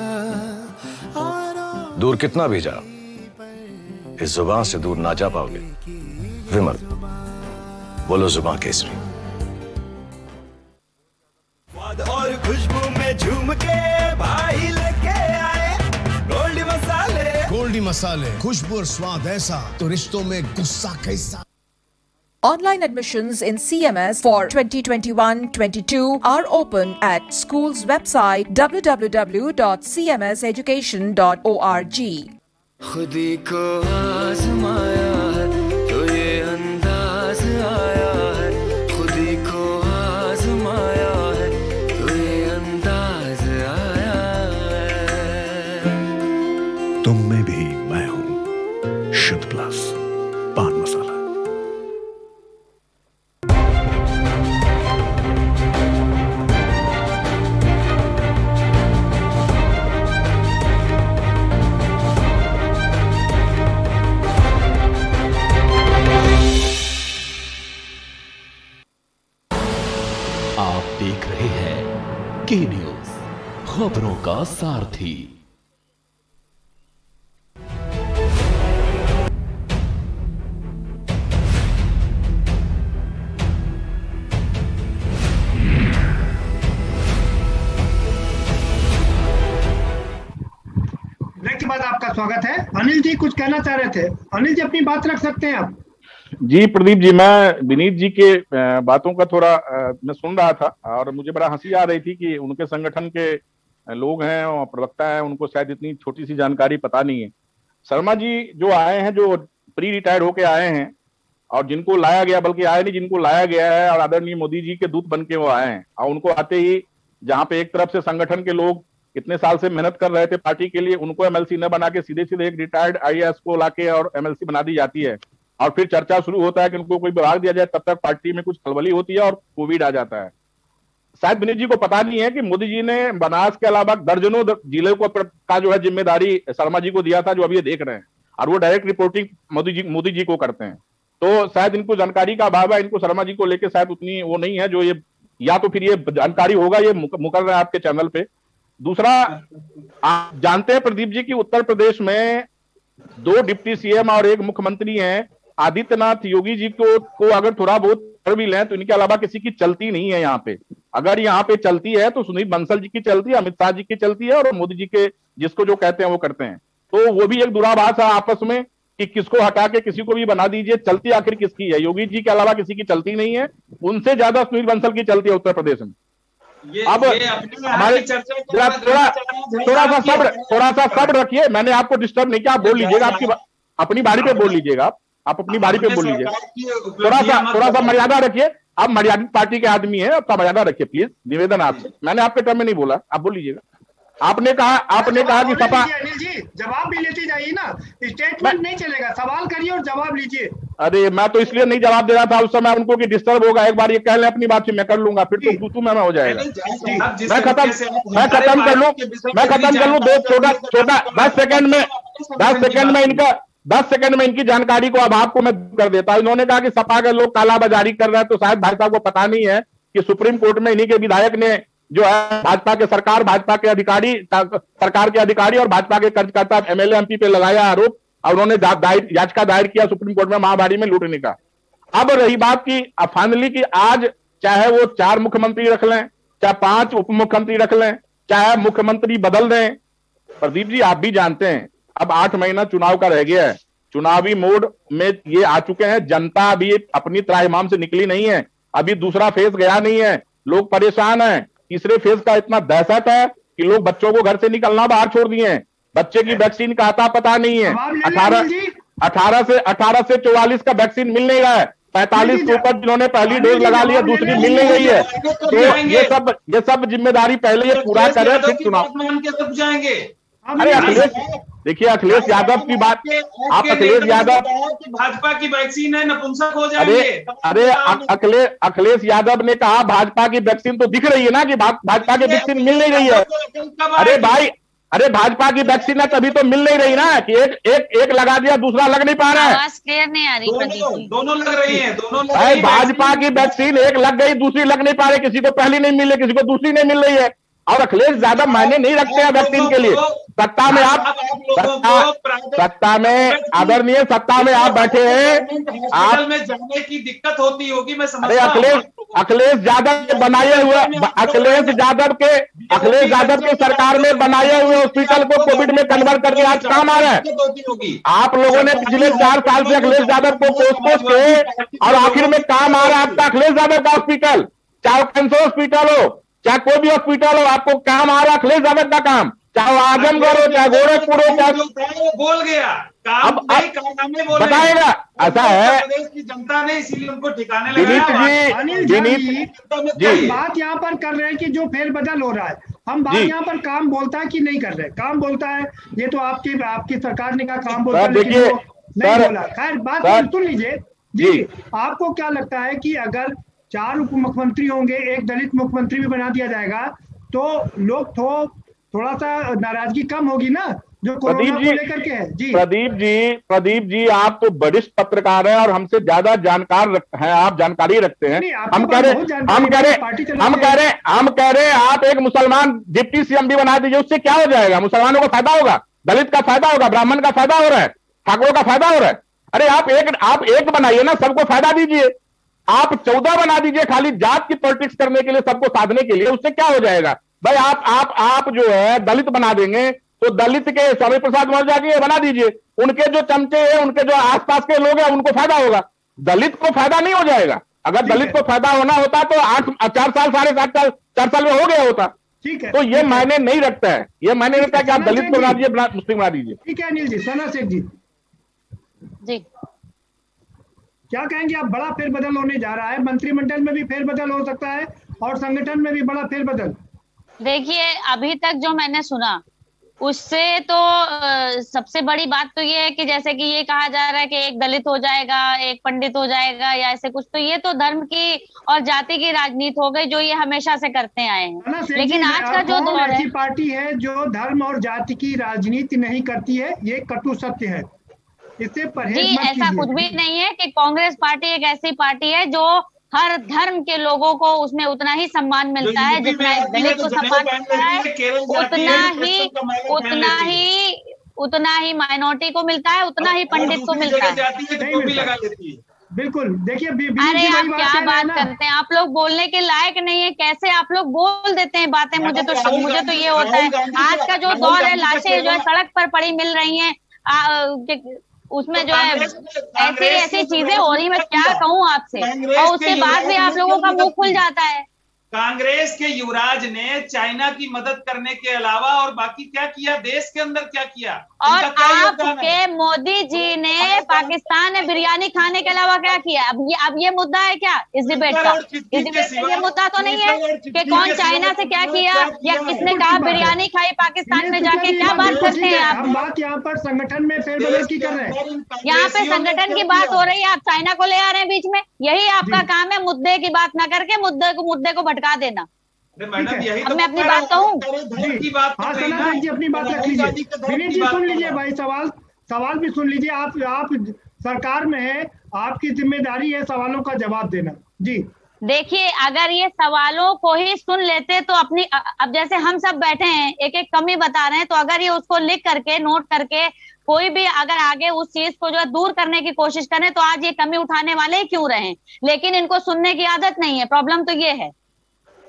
दूर कितना भी जा इस ज़ुबान से दूर ना जा पाओगे। विमल बोलो ज़ुबान केसरी और खुशबू में झूम के गोल्डी मसाले खुशबू और स्वाद ऐसा तो रिश्तों में गुस्सा कैसा Online admissions in CMS for 2021-22 are open at school's website www.cmseducation.org. खबरों का सारथी। ब्रेक के बाद आपका स्वागत है। अनिल जी कुछ कहना चाह रहे थे। अनिल जी अपनी बात रख सकते हैं आप? जी प्रदीप जी मैं विनीत जी के बातों का थोड़ा मैं सुन रहा था और मुझे बड़ा हँसी आ रही थी कि उनके संगठन के लोग हैं और प्रवक्ता हैं उनको शायद इतनी छोटी सी जानकारी पता नहीं है। शर्मा जी जो आए हैं, जो प्री रिटायर्ड होके आए हैं, और जिनको लाया गया, बल्कि आए नहीं, जिनको लाया गया है, और आदरणीय मोदी जी के दूत बन के वो आए हैं, और उनको आते ही जहाँ पे एक तरफ़ से संगठन के लोग इतने साल से मेहनत कर रहे थे पार्टी के लिए, उनको एमएलसी न बना के सीधे सीधे एक रिटायर्ड आईएएस को लाके और एमएलसी बना दी जाती है। और फिर चर्चा शुरू होता है कि उनको कोई विभाग दिया जाए, तब तक पार्टी में कुछ खलबली होती है और कोविड आ जाता है। शायद विनीत जी को पता नहीं है कि मोदी जी ने बनास के अलावा दर्जनों ज़िले को का जो है ज़िम्मेदारी शर्मा जी को दिया था, जो अभी ये देख रहे हैं। और वो डायरेक्ट रिपोर्टिंग मोदी जी मोदी जी को करते हैं। तो शायद इनको जानकारी का अभाव है, इनको शर्मा जी को लेकर शायद उतनी वो नहीं है जो ये या तो फिर ये जानकारी होगा, ये मुक- मुकर रहा आपके चैनल पे। दूसरा, आप जानते हैं प्रदीप जी की उत्तर प्रदेश में दो डिप्टी सीएम और एक मुख्यमंत्री हैं, आदित्यनाथ योगी जी को को अगर थोड़ा बहुत कर भी लें तो इनके अलावा किसी की चलती नहीं है यहाँ पे। अगर यहाँ पे चलती है तो सुनील बंसल जी की चलती है अमित शाह जी की चलती है और मोदी जी के जिसको जो कहते हैं वो करते हैं। तो वो भी एक दुराभास है आपस में कि किसको हटा के किसी को भी बना दीजिए चलती आखिर किसकी है? योगी जी के अलावा किसी की चलती नहीं है। उनसे ज़्यादा सुनील बंसल की चलती है उत्तर प्रदेश में। ये अब ये हमारे थोड़ा थोड़ा सा सब्र थोड़ा सा सब्र रखिए। मैंने आपको डिस्टर्ब नहीं किया आप बोल लीजिएगा आपकी अपनी बारी पे बोल लीजिएगा आप। आप अपनी बारी पे बोल की थोड़ा सा थोड़ा सा मर्यादा रखिए। आप मर्यादित पार्टी के आदमी है आपका मर्यादा रखिए प्लीज़ निवेदन आपसे मैंने आपके टर्म में नहीं बोला। आप बोल लीजिएगा आपने कहा आपने कहा कि सपा लीजिए, जवाब भी लेते जाइए ना। स्टेटमेंट नहीं चलेगा। सवाल करिए और जवाब लीजिए। अरे मैं तो इसलिए नहीं जवाब दे रहा था उस समय उनको कि डिस्टर्ब होगा। एक बार ये कह लें अपनी बात से मैं कर लूँगा। फिर तो तू तू मैं हो जाएगा। मैं खत्म मैं खत्म कर लूँ। मैं खत्म कर लूँ। दो छोटा छोटा दस सेकंड में दस सेकंड में इनका दस सेकंड में इनकी जानकारी को अब आपको मैं कर देता हूँ। इन्होंने कहा कि सपा के लोग कालाबाजारी कर रहे हैं तो शायद भाई साहब को पता नहीं है कि सुप्रीम कोर्ट में इन्हीं के विधायक ने जो है, भाजपा के सरकार, भाजपा के अधिकारी सरकार के अधिकारी और भाजपा के कार्यकर्ता, एमएलए एमपी पे लगाया आरोप, और उन्होंने याचिका दायर किया सुप्रीम कोर्ट में महामारी में लूटने का। अब रही बात की फाइनली की आज चाहे वो चार मुख्यमंत्री रख लें, चाहे पाँच उप मुख्यमंत्री रख लें, चाहे मुख्यमंत्री बदल दें, प्रदीप जी आप भी जानते हैं अब आठ महीना चुनाव का रह गया है। चुनावी मोड में ये आ चुके हैं। जनता अभी अपनी त्राहिमाम से निकली नहीं है। अभी दूसरा फ़ेज़ गया नहीं है। लोग परेशान हैं। तीसरे फ़ेज़ का इतना दहशत है कि लोग बच्चों को घर से निकलना बाहर छोड़ दिए हैं। बच्चे की वैक्सीन का आता पता नहीं है। अठारह अठारह से अठारह से चौवालीस का वैक्सीन मिल नहीं रहा है। पैंतालीस के ऊपर जिन्होंने पहली डोज लगा लिया दूसरी मिल नहीं रही है। तो ये सब ये सब ज़िम्मेदारी पहले ये पूरा करे फिर चुनाव जाएँगे अरे अखिलेश देखिए अखिलेश यादव की बात आप अखिलेश यादव भाजपा की वैक्सीन है नपुंसक हो जाएँगे। अरे अरे अखिलेश अखिलेश यादव ने कहा भाजपा की वैक्सीन तो दिख रही है ना कि भाजपा की वैक्सीन मिल नहीं रही है। अरे भाई अरे भाजपा की वैक्सीन है तभी तो मिल नहीं रही ना कि एक एक एक लगा दिया दूसरा लग नहीं पा रहा है। क्लियर नहीं आ रही दोनों, दोनों लग रही है दोनों लग रही भाजपा की वैक्सीन एक लग गई दूसरी लग नहीं पा रही किसी को पहली नहीं मिल रही किसी को दूसरी नहीं मिल रही है। और अखिलेश ज़्यादा मायने नहीं रखते हैं वैक्सीन के लिए। सत्ता में आप सत्ता सत्ता में आदरणीय सत्ता में आप बैठे हैं। आप में जाने की दिक्कत होती होगी मैं समझ अरे अखिलेश अखिलेश यादव के बनाए हुए अखिलेश यादव के अखिलेश यादव के सरकार में बनाए हुए हॉस्पिटल को कोविड में कन्वर्ट करके आज काम आ रहा है। आप लोगों ने पिछले चार साल से अखिलेश यादव को पोस्ट पोस्ट के और आखिर में काम आ रहा है आपका अखिलेश यादव का हॉस्पिटल चाहे कैंसर हॉस्पिटल हो चाहे कोई भी हॉस्पिटल हो आपको काम आ रहा अखिलेश यादव का काम। चाहे आजमगढ़ हो चाहे गोरखपुर हो चाहे बोल गया। काम अब बताएगा ऐसा है। प्रदेश की जनता ने इसीलिए उनको ठिकाने लगाया। जी बात यहाँ पर कर रहे हैं कि जो फेरबदल हो रहा है। हम बात यहाँ पर काम बोलता है कि नहीं कर रहे काम बोलता है? ये तो आपकी आपकी सरकार ने कहा काम बोलता है देखिए नहीं बोला। खैर बात सुन लीजिए। जी। आपको क्या लगता है कि अगर चार उप मुख्यमंत्री होंगे एक दलित मुख्यमंत्री भी बना दिया जाएगा। तो लोग तो थोड़ा सा नाराज़गी कम होगी ना जो प्रदीप जी लेकर के? है जी। प्रदीप जी प्रदीप जी आप तो वरिष्ठ पत्रकार हैं और हमसे ज़्यादा जानकार हैं आप जानकारी रखते हैं। हम कह रहे हम कह रहे हम कह रहे हम कह रहे आप एक मुसलमान डिप्टी सीएम भी बना दीजिए उससे क्या हो जाएगा? मुसलमानों का फ़ायदा होगा? दलित का फ़ायदा होगा? ब्राह्मण का फ़ायदा हो रहा है? ठाकुरों का फ़ायदा हो रहा है? अरे आप एक आप एक बनाइए ना सबको फ़ायदा दीजिए। आप चौदह बना दीजिए खाली जात की पॉलिटिक्स करने के लिए सबको साधने के लिए उससे क्या हो जाएगा? भाई आप आप आप जो है दलित बना देंगे तो दलित के स्वामी प्रसाद मर जाके बना दीजिए। उनके जो चमचे हैं उनके जो आसपास के लोग हैं उनको फ़ायदा होगा। दलित को फ़ायदा नहीं हो जाएगा। अगर दलित को फ़ायदा होना होता तो आठ चार साल साढ़े सात साल चार साल में हो गया होता। ठीक है। तो ये मायने नहीं रखता है। ये मायने रखता है कि आप दलित को बना दीजिए मुस्लिम बना दीजिए। ठीक है अनिल जी सोना शेख जी। जी। क्या कहेंगे आप बड़ा फेरबदल होने जा रहा है। मंत्रिमंडल में भी फेरबदल हो सकता है और संगठन में भी बड़ा फेरबदल। देखिए अभी तक जो मैंने सुना उससे तो सबसे बड़ी बात तो ये है कि जैसे कि ये कहा जा रहा है कि एक दलित हो जाएगा एक पंडित हो जाएगा या ऐसे कुछ तो ये तो धर्म की और जाति की राजनीति हो गई जो ये हमेशा से करते आए हैं। लेकिन आज का जो दौर ऐसी पार्टी है जो धर्म और जाति की राजनीति नहीं करती है ये कटु सत्य है। इससे परहेज जी ऐसा कुछ भी नहीं है कि कांग्रेस पार्टी एक ऐसी पार्टी है जो हर धर्म के लोगों को उसमें उतना ही सम्मान मिलता है जितना दलित को सम्मान मिलता है उतना ही उतना ही उतना ही माइनॉरिटी को मिलता है उतना ही पंडित को मिलता है। बिल्कुल देखिए अरे आप क्या बात करते हैं? आप लोग बोलने के लायक नहीं है। कैसे आप लोग बोल देते हैं बातें? मुझे तो मुझे तो ये होता है। आज का जो दौर है लाशें जो है सड़क पर पड़ी मिल रही हैं। उसमें जो है ऐसी ऐसी चीज़ें हो रही मैं क्या कहूँ आपसे? और उसके बाद भी आप लोगों का मुँह खुल जाता है। कांग्रेस के युवराज ने चाइना की मदद करने के अलावा और बाकी क्या किया? देश के अंदर क्या किया? और आपके मोदी जी ने पाकिस्तान में बिरयानी खाने के अलावा क्या किया? अब ये अब ये मुद्दा है क्या इस डिबेट का? इस डिबेट में ये मुद्दा तो नहीं है कि कौन चाइना से क्या किया या किसने कहा बिरयानी खाई पाकिस्तान में जाके? तो क्या बात करते हैं आप? बात यहाँ पर संगठन में देश की कर रहे हैं। यहाँ पे संगठन की बात हो रही है आप चाइना को ले आ रहे हैं बीच में। यही आपका काम है मुद्दे की बात ना करके मुद्दे को मुद्दे को भटका देना। मैडम यही तो मैं अपनी बात कहूँ? हाँ अपनी बात रख लीजिए सुन लीजिए भाई सवाल सवाल भी सुन लीजिए। आप आप सरकार में है आपकी ज़िम्मेदारी है सवालों का जवाब देना। जी। देखिए अगर ये सवालों को ही सुन लेते तो अपनी अब जैसे हम सब बैठे हैं एक एक कमी बता रहे हैं तो अगर ये उसको लिख करके नोट करके कोई भी अगर आगे उस चीज़ को जो है दूर करने की कोशिश करें तो आज ये कमी उठाने वाले ही क्यों रहे? लेकिन इनको सुनने की आदत नहीं है। प्रॉब्लम तो ये है।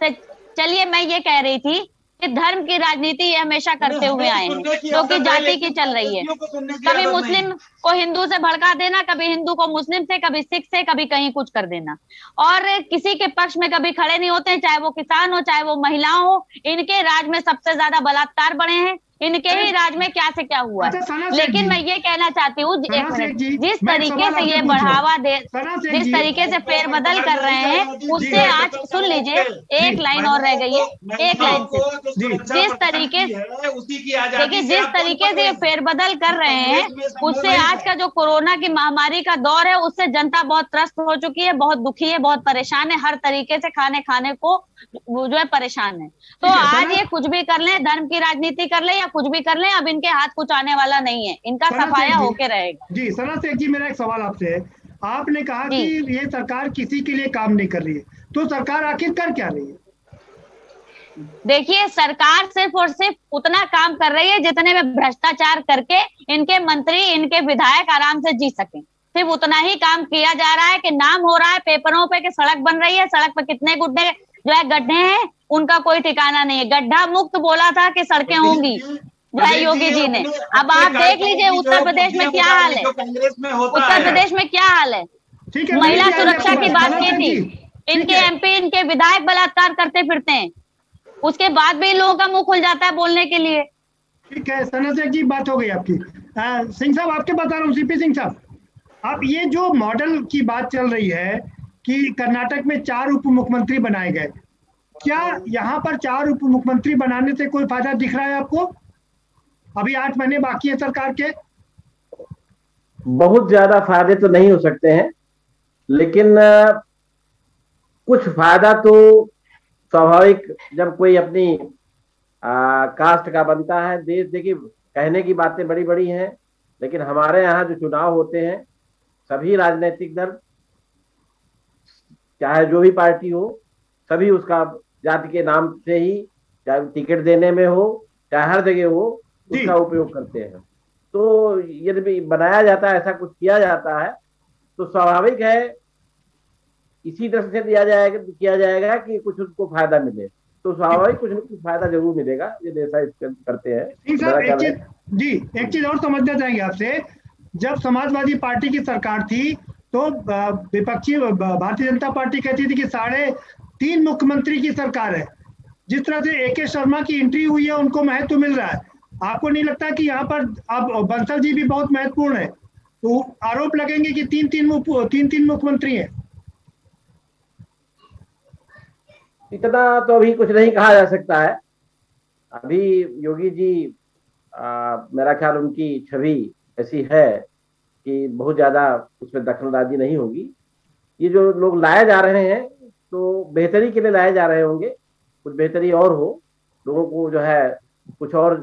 चलिए मैं ये कह रही थी कि धर्म की राजनीति ये हमेशा करते हुए आए हैं क्योंकि जाति की चल रही है। कभी मुस्लिम को हिंदू से भड़का देना कभी हिंदू को मुस्लिम से कभी सिख से कभी कहीं कुछ कर देना। और किसी के पक्ष में कभी खड़े नहीं होते चाहे वो किसान हो चाहे वो महिलाओं हो इनके राज में सबसे ज़्यादा बलात्कार बढ़े हैं। इनके ही राज में क्या से क्या हुआ। अच्छा, लेकिन मैं ये कहना चाहती हूँ एक मिनट। जिस तरीके से ये। बढ़ावा दे जिस तरीके से फेरबदल कर रहे हैं उससे आज सुन लीजिए एक लाइन और रह गई है एक लाइन से जिस तरीके देखिए जिस तरीके से ये? फेरबदल कर रहे हैं उससे आज का जो कोरोना की महामारी का दौर है उससे जनता बहुत त्रस्त हो चुकी है बहुत दुखी है बहुत परेशान है हर तरीके से खाने खाने को जो है परेशान है। तो आज ये कुछ भी कर ले धर्म की राजनीति कर ले या कुछ भी कर लें अब इनके हाथ कुछ आने वाला नहीं है। इनका सफाया होके रहेगा। जी सना शेख जी मेरा एक सवाल आपसे है। आपने कहा कि ये सरकार किसी के लिए काम नहीं कर रही है। तो सरकार आखिर कर क्या रही है? देखिए सरकार सिर्फ़ और सिर्फ़ उतना काम कर रही है जितने में भ्रष्टाचार करके इनके मंत्री इनके विधायक आराम से जी सके। सिर्फ़ उतना ही काम किया जा रहा है कि नाम हो रहा है पेपरों पे कि सड़क बन रही है सड़क पे कितने गुड्डे जो है गड्ढे हैं उनका कोई ठिकाना नहीं है। गड्ढा मुक्त बोला था कि सड़कें होंगी। जो है योगी जी ने। अब आप देख लीजिए उत्तर प्रदेश में क्या हाल है? उत्तर प्रदेश में क्या हाल है? महिला सुरक्षा की बात की थी। इनके। एमपी इनके विधायक बलात्कार करते फिरते हैं। उसके बाद भी इन लोगों का मुँह खुल जाता है बोलने के लिए। ठीक है सना शेख जी बात हो गई आपकी। सिंह साहब आपके बता रहा हूँ सीपी सिंह साहब। अब ये जो मॉडल की बात चल रही है कि कर्नाटक में चार उप मुख्यमंत्री बनाए गए। क्या यहाँ पर चार उप मुख्यमंत्री बनाने से कोई फ़ायदा दिख रहा है आपको? अभी आठ महीने बाकी है सरकार के। बहुत ज़्यादा फ़ायदे तो नहीं हो सकते हैं लेकिन कुछ फ़ायदा तो स्वाभाविक जब कोई अपनी आ, कास्ट का बनता है देश देखिए कहने की बातें बड़ी बड़ी हैं लेकिन हमारे यहाँ जो चुनाव होते हैं सभी राजनीतिक दल चाहे जो भी पार्टी हो सभी उसका जाति के नाम से ही चाहे टिकट देने में हो चाहे हर जगह हो उसका उपयोग करते हैं। तो यदि बनाया जाता है ऐसा कुछ किया जाता है तो स्वाभाविक है इसी तरह से दिया जाएगा किया जाएगा कि कुछ उसको फ़ायदा मिले। तो स्वाभाविक कुछ न कुछ फ़ायदा ज़रूर मिलेगा यदि ऐसा करते हैं। एक चीज़ जी एक चीज़ और समझना चाहेंगे आपसे जब समाजवादी पार्टी की सरकार थी तो विपक्षी भारतीय जनता पार्टी कहती थी कि साढ़े तीन मुख्यमंत्री की सरकार है। जिस तरह से ए के शर्मा की एंट्री हुई है उनको महत्व मिल रहा है। आपको नहीं लगता कि यहाँ पर अब बंसल जी भी बहुत महत्वपूर्ण है? तो आरोप लगेंगे कि तीन तीन तीन तीन मुख्यमंत्री हैं। इतना तो अभी कुछ नहीं कहा जा सकता है। अभी योगी जी आ, मेरा ख्याल उनकी छवि ऐसी है कि बहुत ज़्यादा उसमें दखलंदाजी नहीं होगी। ये जो लोग लाए जा रहे हैं तो बेहतरी के लिए लाए जा रहे होंगे। कुछ बेहतरी और हो लोगों को जो है कुछ और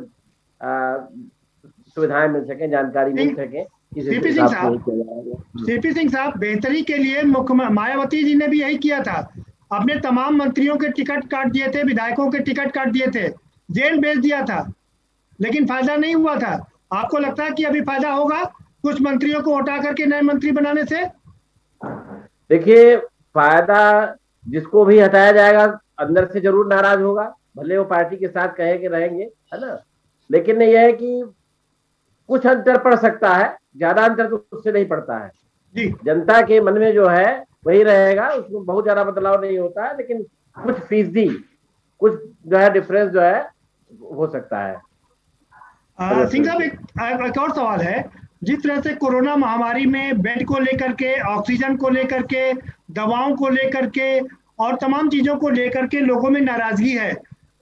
सुविधाएँ मिल सके जानकारी मिल सके सीपी सिंह साहब। सीपी सिंह साहब बेहतरी के लिए मुख्य मायावती जी ने भी यही किया था। अपने तमाम मंत्रियों के टिकट काट दिए थे विधायकों के टिकट काट दिए थे जेल भेज दिया था। लेकिन फ़ायदा नहीं हुआ था। आपको लगता है कि अभी फ़ायदा होगा? कुछ मंत्रियों को हटा करके नए मंत्री बनाने से? देखिए फ़ायदा जिसको भी हटाया जाएगा अंदर से ज़रूर नाराज़ होगा। भले वो पार्टी के साथ कहे कि रहेंगे है ना? लेकिन यह है कि कुछ अंतर पड़ सकता है ज़्यादा अंतर तो उससे नहीं पड़ता है। जी। जनता के मन में जो है वही रहेगा उसमें बहुत ज़्यादा बदलाव नहीं होता है लेकिन कुछ फ़ीसदी कुछ जो है डिफरेंस जो है हो सकता है। सिंह साहब एक, एक और सवाल है। जिस तरह से कोरोना महामारी में बेड को लेकर के, ऑक्सीजन को लेकर के, दवाओं को लेकर के और तमाम चीज़ों को लेकर के लोगों में नाराज़गी है,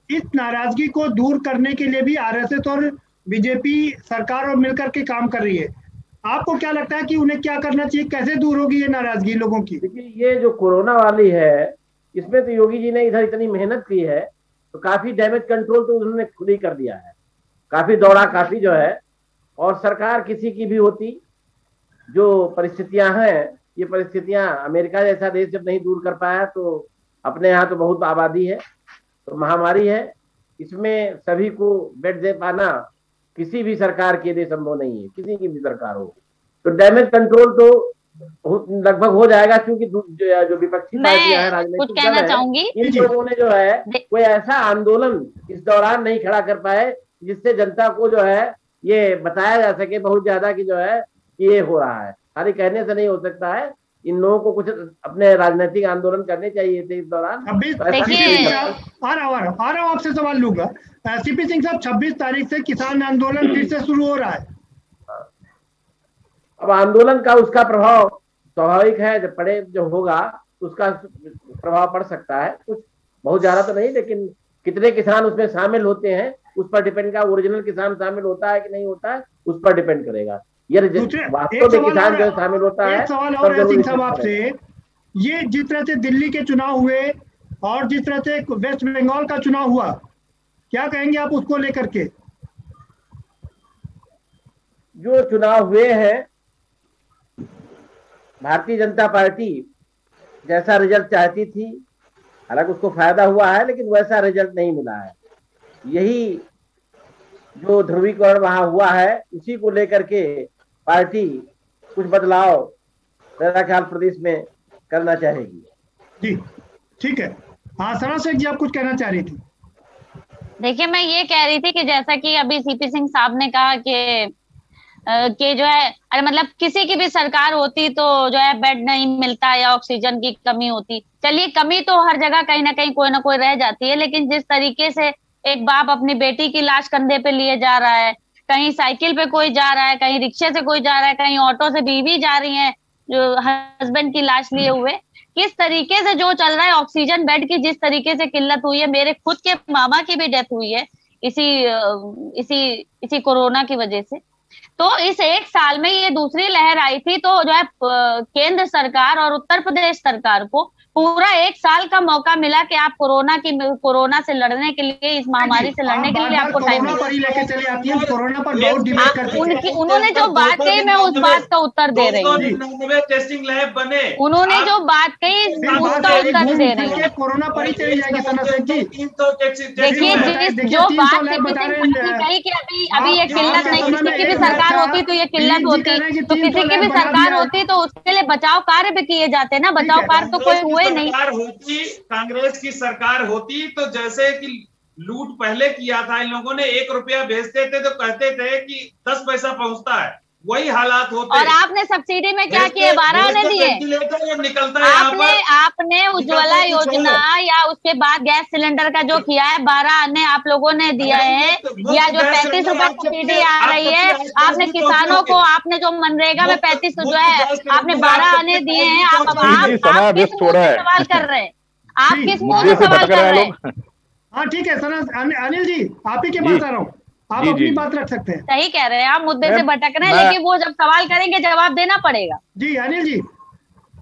इस नाराज़गी को दूर करने के लिए भी आरएसएस और बीजेपी सरकार और मिलकर के काम कर रही है। आपको क्या लगता है कि उन्हें क्या करना चाहिए? कैसे दूर होगी ये नाराज़गी लोगों की? देखिए, ये जो कोरोना वाली है, इसमें तो योगी जी ने इधर इतनी मेहनत की है तो काफ़ी डैमेज कंट्रोल तो उन्होंने खुद ही कर दिया है। काफ़ी दौड़ा काफ़ी जो है और सरकार किसी की भी होती जो परिस्थितियाँ हैं ये परिस्थितियाँ अमेरिका जैसा देश जब नहीं दूर कर पाया तो अपने यहाँ तो बहुत आबादी है तो महामारी है। इसमें सभी को बेड दे पाना किसी भी सरकार के लिए संभव नहीं है किसी की भी सरकार हो। तो डैमेज कंट्रोल तो लगभग हो जाएगा क्योंकि जो, जो विपक्षी पार्टियाँ हैं राजनीतिक कहना चाहूँगी। इन लोगों ने जो है कोई ऐसा आंदोलन इस दौरान नहीं खड़ा कर पाए जिससे जनता को जो है ये बताया जा सके बहुत ज़्यादा कि जो है कि ये हो रहा है। खाली कहने से नहीं हो सकता है इन लोगों को कुछ अपने राजनीतिक आंदोलन करने चाहिए थे इस दौरान। तो आपसे सवाल लूँगा। सीपी सिंह साहब छब्बीस तारीख से किसान आंदोलन फिर से शुरू हो रहा है। अब आंदोलन का उसका प्रभाव स्वाभाविक है जब पड़े जो होगा उसका प्रभाव पड़ सकता है। कुछ बहुत ज़्यादा तो नहीं लेकिन कितने किसान उसमें शामिल होते हैं उस पर डिपेंड का ओरिजिनल किसान शामिल होता है कि नहीं होता है उस पर डिपेंड करेगा। ये वास्तव में किसान जो शामिल होता है आपसे। ये जिस तरह से दिल्ली के चुनाव हुए और जिस तरह से वेस्ट बंगाल का चुनाव हुआ क्या कहेंगे आप उसको लेकर के? जो चुनाव हुए हैं भारतीय जनता पार्टी जैसा रिज़ल्ट चाहती थी हालाँकि उसको फ़ायदा हुआ है लेकिन वैसा रिज़ल्ट नहीं मिला है। यही जो ध्रुवीकरण वहाँ हुआ है उसी को लेकर के पार्टी कुछ बदलाव मेरा ख्याल प्रदेश में करना चाहेगी। जी ठीक है। हाँ सना शेख जी आप कुछ कहना चाह रही थी? देखिए मैं ये कह रही थी कि जैसा कि अभी सीपी सिंह साहब ने कहा कि कि जो है अरे मतलब किसी की भी सरकार होती तो जो है बेड नहीं मिलता या ऑक्सीजन की कमी होती। चलिए कमी तो हर जगह कहीं ना कहीं कोई ना कोई रह जाती है लेकिन जिस तरीके से एक बाप अपनी बेटी की लाश कंधे पे लिए जा रहा है, कहीं साइकिल पे कोई जा रहा है, कहीं रिक्शे से कोई जा रहा है, कहीं ऑटो से बीवी जा रही है, जो हस्बैंड की लाश लिए हुए। किस तरीके से जो चल रहा है, ऑक्सीजन बेड की जिस तरीके से किल्लत हुई है, मेरे खुद के मामा की भी डेथ हुई है, इसी इसी इसी कोरोना की वजह से। तो इस एक साल में ये दूसरी लहर आई थी तो जो है केंद्र सरकार और उत्तर प्रदेश सरकार को पूरा एक साल का मौका मिला कि आप कोरोना की कोरोना से लड़ने के लिए इस महामारी से लड़ने के लिए आपको टाइम कोरोना पर बहुत डिबेट करते उनकी उन्होंने जो बात कही मैं उस बात का उत्तर दे रही हूँ। टेस्टिंग लैब बने। उन्होंने जो बात कही उसका उत्तर दे रही हूँ। कोरोना पर ही चली जाएगी देखिए जिस जो बात कही कि अभी अभी ये किल्लत नहीं किसी की भी सरकार होती तो ये किल्लत होती। तो किसी की भी सरकार होती तो उसके लिए बचाव कार्य भी किए जाते ना बचाव कार्य तो कोई हुए सरकार होती, कांग्रेस की सरकार होती तो जैसे कि लूट पहले किया था, इन लोगों ने एक रुपया भेजते थे तो कहते थे कि दस पैसा पहुँचता है। वही हालात होते और आपने सब्सिडी में क्या किए बारह आने दिए। निकलता है आपने आपने उज्ज्वला योजना या उसके बाद गैस सिलेंडर का जो किया है बारह आने आप लोगों ने दिया है। या जो पैंतीस रूपए सब्सिडी आ रही है आपने किसानों को आपने जो मनरेगा में पैंतीस जो है आपने बारह आने दिए हैं। आप सवाल कर रहे हैं? आप किस से सवाल कर रहे हैं? हाँ ठीक है सर अनिल जी आप ही के पास आ रहा हूँ। आप जी, अपनी जी, बात रख सकते हैं। सही कह रहे हैं आप मुद्दे से भटक रहे हैं लेकिन वो जब सवाल करेंगे जवाब देना पड़ेगा। जी अनिल जी।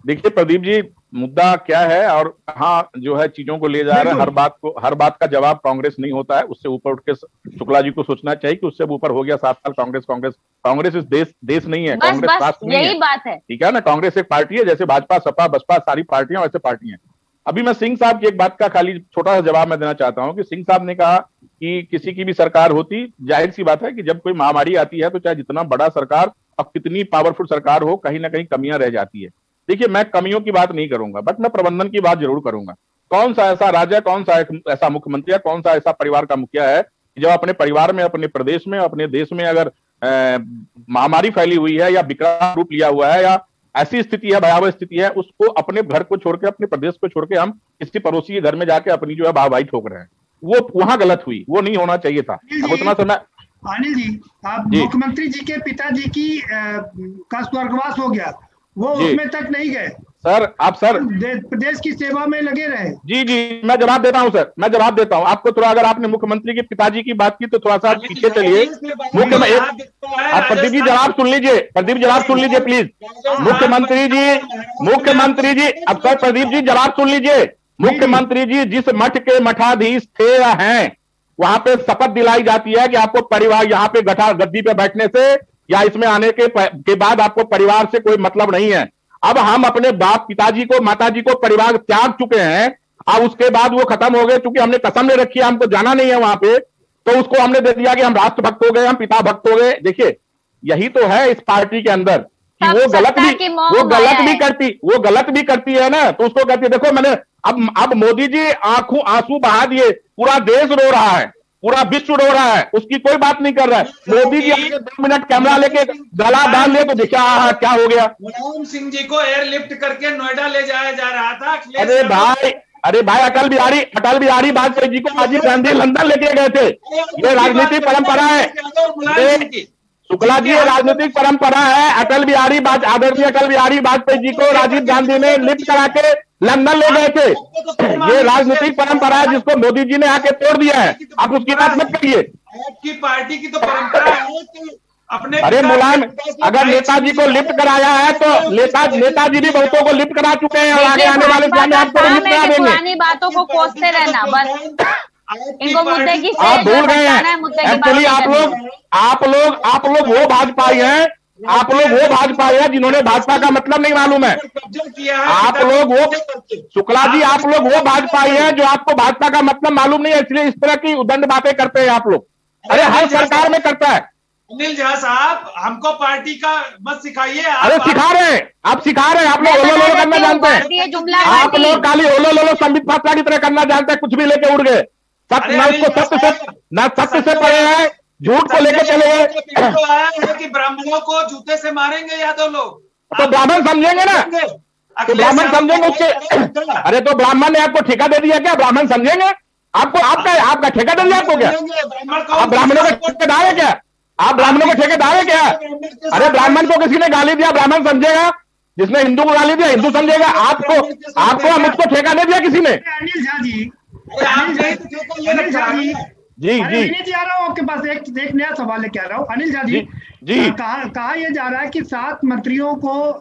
देखिए प्रदीप जी मुद्दा क्या है और कहाँ जो है चीज़ों को ले जा रहा है हर बात को हर बात का जवाब कांग्रेस नहीं होता है। उससे ऊपर उठ के शुक्ला जी को सोचना चाहिए कि उससे ऊपर हो गया सात साल कांग्रेस कांग्रेस कांग्रेस इस देश देश नहीं है कांग्रेस राष्ट्र नहीं है। बात है। ठीक है ना? कांग्रेस एक पार्टी है जैसे भाजपा सपा बसपा सारी पार्टियाँ वैसे पार्टियाँ अभी मैं सिंह साहब की एक बात का खाली छोटा सा जवाब मैं देना चाहता हूँ कि सिंह साहब ने कहा कि किसी की भी सरकार होती, ज़ाहिर सी बात है कि जब कोई महामारी आती है तो चाहे जितना बड़ा सरकार और कितनी पावरफुल सरकार हो, कहीं ना कहीं कमियाँ रह जाती है। देखिए, मैं कमियों की बात नहीं करूँगा बट मैं प्रबंधन की बात ज़रूर करूँगा। कौन सा ऐसा राज्य, कौन सा ऐसा मुख्यमंत्री है, कौन सा ऐसा परिवार का मुखिया है जब अपने परिवार में, अपने प्रदेश में, अपने देश में अगर महामारी फैली हुई है या विकराल रूप लिया हुआ है या ऐसी स्थिति है, भयावह स्थिति है, उसको अपने घर को छोड़ के अपने प्रदेश को छोड़ के हम किसी पड़ोसी के घर में जाके अपनी जो है, वाहवाही ठोक रहे हैं। वो वहाँ गलत हुई वो नहीं होना चाहिए था। अब उतना समय अनिल जी आप मुख्यमंत्री जी के पिताजी की अ, का स्वर्गवास हो गया वो उसमें तक नहीं गए। सर आप सर प्रदेश की सेवा में लगे रहे। जी जी मैं जवाब देता हूँ सर मैं जवाब देता हूँ। आपको थोड़ा अगर आपने मुख्यमंत्री के पिताजी की बात की तो थोड़ा सा पीछे चलिए। मुख्यमंत्री आप प्रदीप जी जवाब सुन लीजिए प्रदीप जवाब सुन लीजिए प्लीज़। मुख्यमंत्री जी मुख्यमंत्री जी अब सर प्रदीप जी जवाब सुन लीजिए। मुख्यमंत्री जी जिस मठ के मठाधीश थे या हैं वहाँ पे शपथ दिलाई जाती है कि आपको परिवार यहाँ पे गठा गद्दी पे बैठने से या इसमें आने के के बाद आपको परिवार से कोई मतलब नहीं है। अब हम अपने बाप पिताजी को माताजी को परिवार त्याग चुके हैं अब उसके बाद वो खत्म हो गए क्योंकि हमने कसम ले रखी है हमको जाना नहीं है वहाँ पे तो उसको हमने दे दिया कि हम राष्ट्र भक्त हो गए हम पिता भक्त हो गए। देखिए यही तो है इस पार्टी के अंदर कि वो गलत भी वो गलत भी करती वो गलत भी करती है ना तो उसको कहती है देखो मैंने अब अब मोदी जी आँखों आँसू बहा दिए। पूरा देश रो रहा है। पूरा विश्व रो रहा है। उसकी कोई बात नहीं कर रहा है। मोदी जी आगे दो मिनट कैमरा लेके गला बाँध ले तो देखा आहा, क्या हो गया। मुलायम सिंह जी को एयरलिफ्ट करके नोएडा ले जाया जा रहा था। अरे भाई अरे भाई अटल बिहारी अटल बिहारी वाजपेयी जी को राजीव गांधी लंदन लेके गए थे। ये राजनीतिक परंपरा है। शुक्ला जी ये राजनीतिक परंपरा है। अटल बिहारी आदरणीय अटल बिहारी वाजपेयी जी को राजीव गांधी ने लिफ्ट करा के लंदन ले गए थे। ये राजनीतिक परंपरा है जिसको मोदी जी ने आके तोड़ दिया है। आप उसकी बात मत करिए। आपकी पार्टी की तो परंपरा है कि अपने अरे मुलायम अगर नेताजी को लिफ्ट कराया है तो नेता नेताजी भी बहुतों को लिफ्ट करा चुके हैं और आगे आने वाले समय आपको लिफ्ट करा देंगे। पुरानी बातों को कोसते रहना बस। इनको मुद्दे की आप भूल गए हैं मुद्दे की बात एक्चुअली आप लोग आप लोग आप लोग वो भाजपाई हैं आप लोग वो भाजपा है जिन्होंने भाजपा का मतलब नहीं मालूम है। आप लोग वो शुक्ला जी आप लोग वो भाजपाई है जो आपको भाजपा का मतलब मालूम नहीं है इसलिए इस तरह की उदंड बातें करते हैं आप लोग। अरे हर सरकार में करता है। अनिल झा साहब हमको पार्टी का मत सिखाइए अरे सिखा रहे हैं। आप सिखा रहे हैं। आप लोग ओलो लोलो करना जानते हैं। आप लोग खाली ओलो लोलो संबित पात्रा की तरह करना जानते हैं कुछ भी लेके उड़ गए। सत्य ना उसको सत्य से ना सत्य से पड़े हैं। झूठ को लेकर चले गए। आया है कि ब्राह्मणों को जूते से मारेंगे यादव लोग? तो ब्राह्मण समझेंगे ना। तो ब्राह्मण समझेंगे उसके अरे तो ब्राह्मण ने आपको ठेका दे दिया क्या? ब्राह्मण समझेंगे? आपको आपका आपका ठेका दे दिया आपको क्या? आप ब्राह्मणों का ठेकेदार है क्या? आप ब्राह्मणों का ठेकेदार है क्या? अरे ब्राह्मण को किसी ने गाली दिया ब्राह्मण समझेगा। जिसने हिंदू को गाली दिया हिंदू समझेगा। आपको आपको हम उसको ठेका दे दिया किसी ने। अनिल झा जी आप नहीं तो जी जी अरे जी। जी आ रहा हूँ आपके पास एक एक नया सवाल लेके आ रहा हूँ। अनिल झा जी जी, जी। कहा कहा यह जा रहा है कि सात मंत्रियों को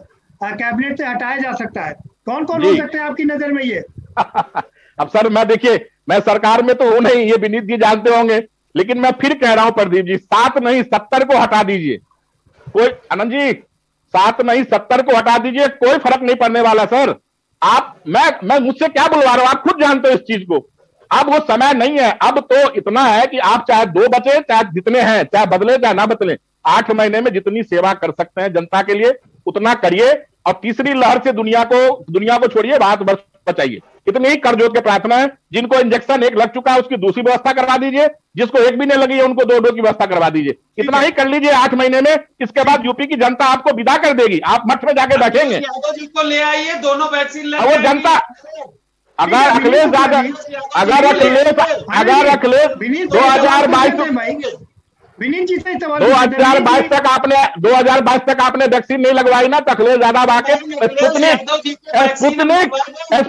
कैबिनेट से हटाया जा सकता है। कौन कौन हो जी। सकते हैं आपकी नज़र में ये? अब सर मैं देखिए मैं सरकार में तो हूँ नहीं ये विनीत जी जानते होंगे लेकिन मैं फिर कह रहा हूँ प्रदीप जी सात नहीं सत्तर को हटा दीजिए। कोई आनंद जी सात नहीं सत्तर को हटा दीजिए कोई फ़र्क नहीं पड़ने वाला सर। आप मैं मैं मुझसे क्या बुलवा रहा हूँ आप खुद जानते हो इस चीज़ को। अब वो समय नहीं है। अब तो इतना है कि आप चाहे दो बचे चाहे जितने हैं चाहे बदले चाहे ना बदले आठ महीने में जितनी सेवा कर सकते हैं जनता के लिए उतना करिए। और तीसरी लहर से दुनिया को दुनिया को छोड़िए भारत वर्ष बचाइए। इतनी ही कर के प्रार्थना है जिनको इंजेक्शन एक लग चुका है उसकी दूसरी व्यवस्था करवा दीजिए। जिसको एक भी नहीं लगी है उनको दो डो की व्यवस्था करवा दीजिए। इतना ही। कर लीजिए आठ महीने में इसके बाद यूपी की जनता आपको विदा कर देगी। आप मठ में जाके बैठेंगे। ले आइए दोनों वैक्सीन वो जनता अगर अखिलेश यादव अगर अखिलेश अगर अखिलेश दो हज़ार बाईस दो हज़ार बाईस तक आपने दो हज़ार बाईस तक आपने वैक्सीन नहीं लगवाई ना तो अखिलेश यादव आके स्पुतनिक स्पुतनिक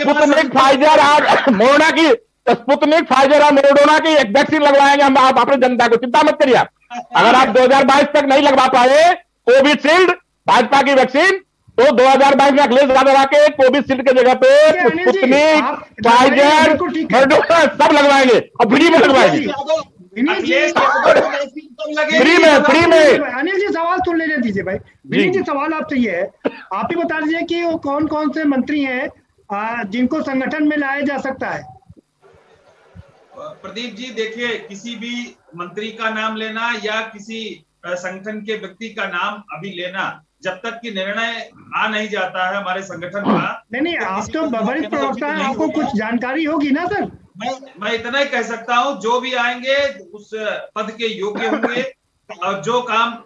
स्पुतनिक फाइजर और मोरना की। स्पुतनिक फाइजर और मोरडोना की एक वैक्सीन लगवाएँगे हम आप अपने जनता को। चिंता मत करिए आप। अगर आप 2022 तक नहीं लगवा पाए कोविशील्ड भाजपा की वैक्सीन तो 2022 में अखिलेश यादव आके कोविशील्ड के जगह पे स्पुतनिक फाइजर सब लगवाएँगे। और फ्री में लगवाएँगे। फ्री में फ्री में। अनिल जी सवाल सुन लेने दीजिए भाई। विनीत जी सवाल आपसे ये है। आप ही बता दीजिए कि वो कौन कौन से मंत्री हैं जिनको संगठन में लाया जा सकता है? प्रदीप जी देखिए किसी भी मंत्री का नाम लेना या किसी संगठन के व्यक्ति का नाम अभी लेना जब तक कि निर्णय आ नहीं जाता है हमारे संगठन का नहीं नहीं आप तो प्रवक्ता हैं आपको कुछ जानकारी होगी ना सर? मैं मैं इतना ही कह सकता हूँ जो भी आएँगे उस पद के योग्य होंगे। और जो काम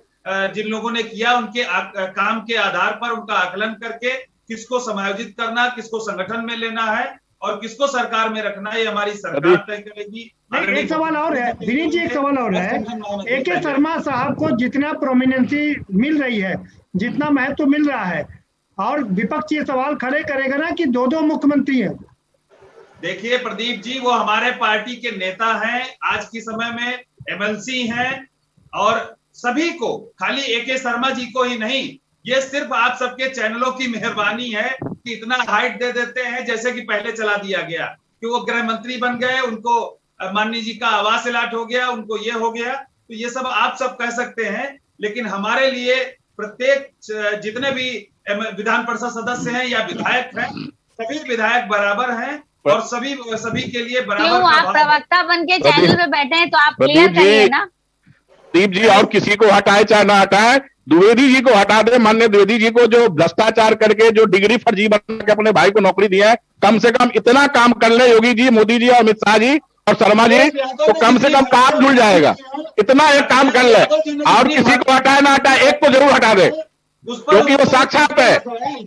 जिन लोगों ने किया उनके आ- काम के आधार पर उनका आकलन करके किसको समायोजित करना किसको संगठन में लेना है और किसको सरकार में रखना है? ये हमारी सरकार तय करेगी। नहीं, एक सवाल और है। विनीत जी एक सवाल और है। ए के शर्मा साहब को जितना प्रोमिनेंसी मिल रही है जितना महत्व मिल रहा है और विपक्ष ये सवाल खड़े करेगा ना कि दो दो मुख्यमंत्री हैं। देखिए प्रदीप जी वो हमारे पार्टी के नेता हैं। आज के समय में एमएलसी हैं और सभी को खाली ए के शर्मा जी को ही नहीं ये सिर्फ़ आप सबके चैनलों की मेहरबानी है कि इतना हाइट दे देते हैं जैसे कि पहले चला दिया गया। कि वो गृह मंत्री बन गए उनको माननीय जी का आवास अलाट हो गया उनको ये हो गया। तो ये सब आप सब कह सकते हैं लेकिन हमारे लिए प्रत्येक जितने भी विधान परिषद सदस्य हैं या विधायक हैं सभी विधायक बराबर हैं और सभी सभी के लिए बराबर क्यों? आप प्रवक्ता बन के चैनल पे बैठे हैं तो आप क्लियर करिए ना। दीप जी और किसी को हटाए चाहे ना हटाए द्विवेदी जी को हटा दे मान्य द्विवेदी जी को जो भ्रष्टाचार करके जो डिग्री फर्जी बना के अपने भाई को नौकरी दिया है कम से कम इतना काम कर ले योगी जी मोदी जी और अमित शाह जी और शर्मा जी तो कम से कम काम जुड़ जाएगा। इतना एक काम कर ले। और किसी को हटाए ना हटाए एक को ज़रूर हटा दे। क्योंकि वो साक्षात है।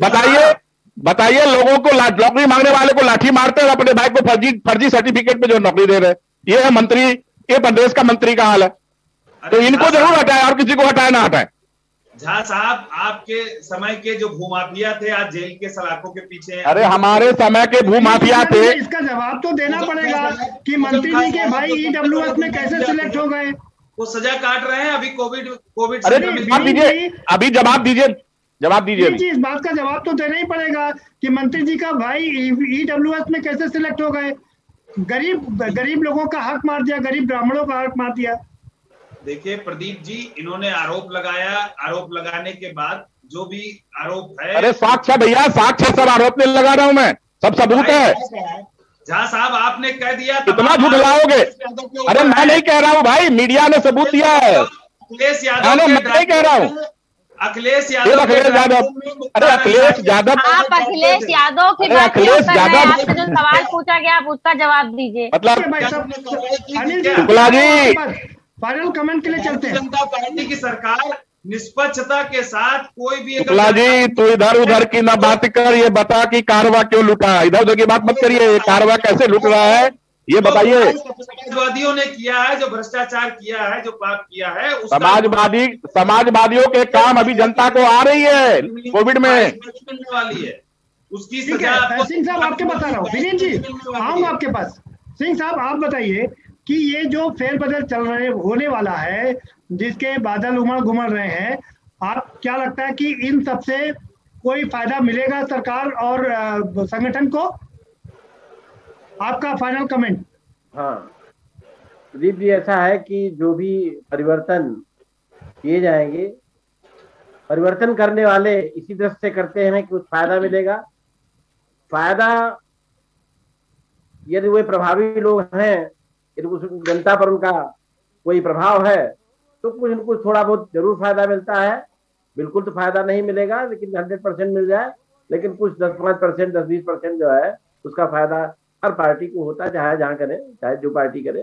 बताइए बताइए लोगों को नौकरी मांगने वाले को लाठी मारते हैं और अपने भाई को फर्जी फर्जी सर्टिफिकेट पे जो नौकरी दे रहे हैं। ये है मंत्री ये प्रदेश का मंत्री का हाल है। तो इनको ज़रूर हटाए और किसी को हटाए ना हटाए। झा साहब आपके समय के जो भूमाफिया थे आज जेल के सलाखों के पीछे अरे हमारे समय के भूमाफिया थे। इसका जवाब तो देना पड़ेगा कि मंत्री जी के भाई ईडब्ल्यूएस में कैसे सिलेक्ट हो गए? वो सजा काट रहे हैं अभी कोविड कोविड अरे जवाब दीजिए। अभी जवाब दीजिए। जवाब दीजिए। जी इस बात का जवाब तो देना ही पड़ेगा कि मंत्री जी का भाई ईडब्ल्यूएस में कैसे सिलेक्ट हो गए? गरीब गरीब लोगों का हक मार दिया गरीब ब्राह्मणों का हक मार दिया। देखिए प्रदीप जी इन्होंने आरोप लगाया। आरोप लगाने के बाद जो भी आरोप है अरे साक्ष्य भैया साक्ष्य सब आरोप नहीं लगा रहा हूँ मैं। सब सबूत है। जहाँ साहब आपने कह दिया कितना झूठ लाओगे? अरे मैं नहीं कह रहा हूँ भाई मीडिया ने सबूत दिया है। अखिलेश यादव मैं नहीं कह रहा हूँ। अखिलेश यादव अखिलेश यादव अरे अखिलेश यादव आप अखिलेश यादव की बात अखिलेश यादव- आपसे जो सवाल पूछा गया आप उसका जवाब दीजिए। मतलब शुक्ला जी। फाइनल कमेंट के लिए चलते हैं। जनता पार्टी की सरकार निष्पक्षता के साथ कोई भी शुक्ला जी तू इधर उधर की ना बात कर ये बता कि कारवा क्यों लुटा इधर उधर की बात मत करिए ये कारवा कैसे लुट रहा है? ये बताइए। समाजवादियों ने किया है जो भ्रष्टाचार किया है जो पाप किया है समाजवादी समाजवादियों के काम अभी जनता को आ रही है कोविड में। मिलने वाली है। उसकी ठीक सजा आपको सिंह साहब आपके बता रहा हूँ। विनीत जी आऊँगा आपके पास। सिंह साहब आप बताइए कि ये जो फेरबदल चल रहे, होने वाला है, जिसके बादल उमड़ घुमड़ रहे हैं, आप क्या लगता है कि इन सबसे कोई फ़ायदा मिलेगा सरकार और संगठन को? आपका फाइनल कमेंट हाँ। प्रदीप जी, ऐसा है कि जो भी परिवर्तन किए जाएँगे, परिवर्तन करने वाले इसी दृष्टि से करते हैं कि कुछ फ़ायदा मिलेगा। फ़ायदा यदि वे प्रभावी लोग हैं यदि उस जनता पर उनका कोई प्रभाव है तो कुछ न कुछ थोड़ा बहुत ज़रूर फ़ायदा मिलता है। बिल्कुल तो फ़ायदा नहीं मिलेगा लेकिन हंड्रेड परसेंट मिल जाए लेकिन कुछ दस पाँच परसेंट दस बीस परसेंट जो है उसका फ़ायदा हर पार्टी को होता है चाहे जहाँ करे चाहे जो पार्टी करे।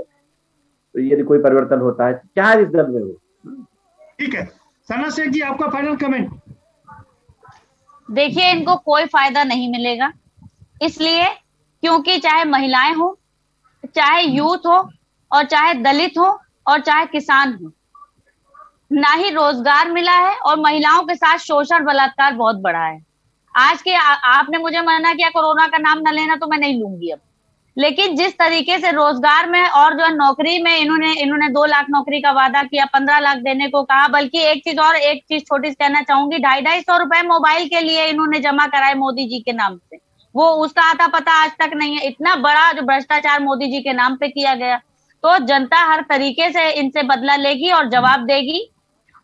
तो यदि कोई परिवर्तन होता है चाहे इस दल में हो ठीक है। सना शेख जी आपका फाइनल कमेंट देखिए इनको कोई फ़ायदा नहीं मिलेगा इसलिए क्योंकि चाहे महिलाएँ हो चाहे यूथ हो और चाहे दलित हो और चाहे किसान हो। ना ही रोज़गार मिला है और महिलाओं के साथ शोषण बलात्कार बहुत बड़ा है। आज के आ, आपने मुझे मना किया कोरोना का नाम न लेना तो मैं नहीं लूँगी अब। लेकिन जिस तरीके से रोज़गार में और जो है नौकरी में इन्होंने इन्होंने दो लाख नौकरी का वादा किया पंद्रह लाख देने को कहा बल्कि एक चीज़ और एक चीज़ छोटी कहना चाहूँगी ढाई ढाई सौ रुपए मोबाइल के लिए इन्होंने जमा कराए मोदी जी के नाम से। वो उसका आता पता आज तक नहीं है इतना बड़ा जो भ्रष्टाचार मोदी जी के नाम पे किया गया तो जनता हर तरीके से इनसे बदला लेगी और जवाब देगी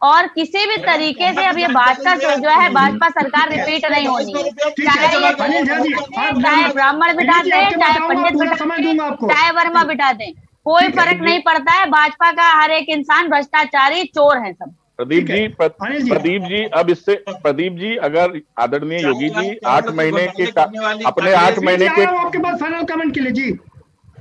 और किसी भी तरीके से अब ये भाजपा जो जो है भाजपा सरकार रिपीट नहीं होनी चाहे चाहे ब्राह्मण बिठा दें चाहे पंडित बिठा। दें चाहे वर्मा बिठा दें कोई फ़र्क नहीं पड़ता है भाजपा का हर एक इंसान भ्रष्टाचारी चोर है सब प्रदीप जी प्र- प्रदीप जी अब इससे प्रदीप जी अगर आदरणीय योगी जी आठ महीने के अपने आठ महीने के आपके पास फाइनल कमेंट के लिए जी।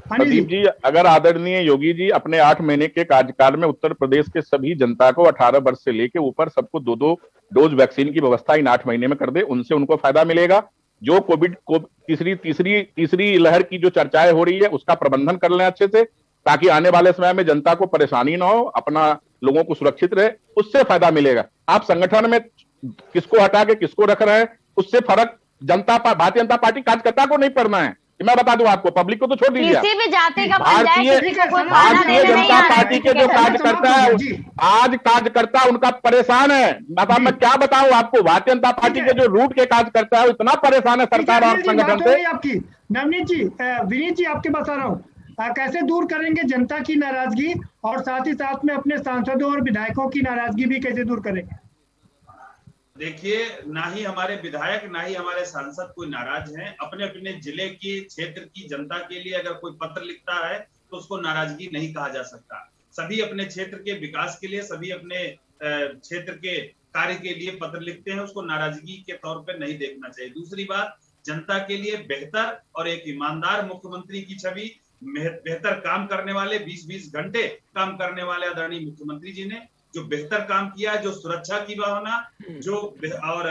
प्रदीप जी अगर आदरणीय योगी जी अपने आठ महीने के कार्यकाल में उत्तर प्रदेश के सभी जनता को 18 वर्ष से लेके ऊपर सबको दो दो डोज वैक्सीन की व्यवस्था इन आठ महीने में कर दे उनसे उनको फ़ायदा मिलेगा। जो कोविड को तीसरी तीसरी तीसरी लहर की जो चर्चाएँ हो रही है उसका प्रबंधन कर लें अच्छे से ताकि आने वाले समय में जनता को परेशानी ना हो अपना लोगों को सुरक्षित रहे उससे फ़ायदा मिलेगा। आप संगठन में किसको हटा के किसको रख रहे हैं उससे फ़र्क जनता भारतीय जनता पार्टी कार्यकर्ता को नहीं पड़ना है। मैं बता दूँ आपको पब्लिक को तो छोड़ दीजिए किसी भी जाति का भारतीय भारतीय जनता पार्टी के जो कार्यकर्ता है आज कार्यकर्ता उनका परेशान है। मतलब मैं क्या बताऊँ आपको भारतीय जनता पार्टी के जो रूट के कार्यकर्ता है इतना परेशान है सरकार और संगठन से। आपकी। नवनीत जी विनीत जी आपके पास आ रहा हूँ। कैसे दूर करेंगे जनता की नाराज़गी और साथ ही साथ में अपने सांसदों और विधायकों की नाराज़गी भी कैसे दूर करेंगे? देखिए, ना ही हमारे विधायक, ना ही हमारे सांसद कोई नाराज़ हैं। अपने अपने ज़िले की, क्षेत्र की जनता के लिए अगर कोई पत्र लिखता है तो उसको नाराज़गी नहीं कहा जा सकता। सभी अपने क्षेत्र के विकास के लिए, सभी अपने क्षेत्र के कार्य के लिए पत्र लिखते हैं, उसको नाराज़गी के तौर पर नहीं देखना चाहिए। दूसरी बात, जनता के लिए बेहतर और एक ईमानदार मुख्यमंत्री की छवि बेहतर काम करने वाले 20-20 घंटे काम करने वाले आदरणीय मुख्यमंत्री जी ने जो बेहतर काम किया जो सुरक्षा की भावना हम्म। जो और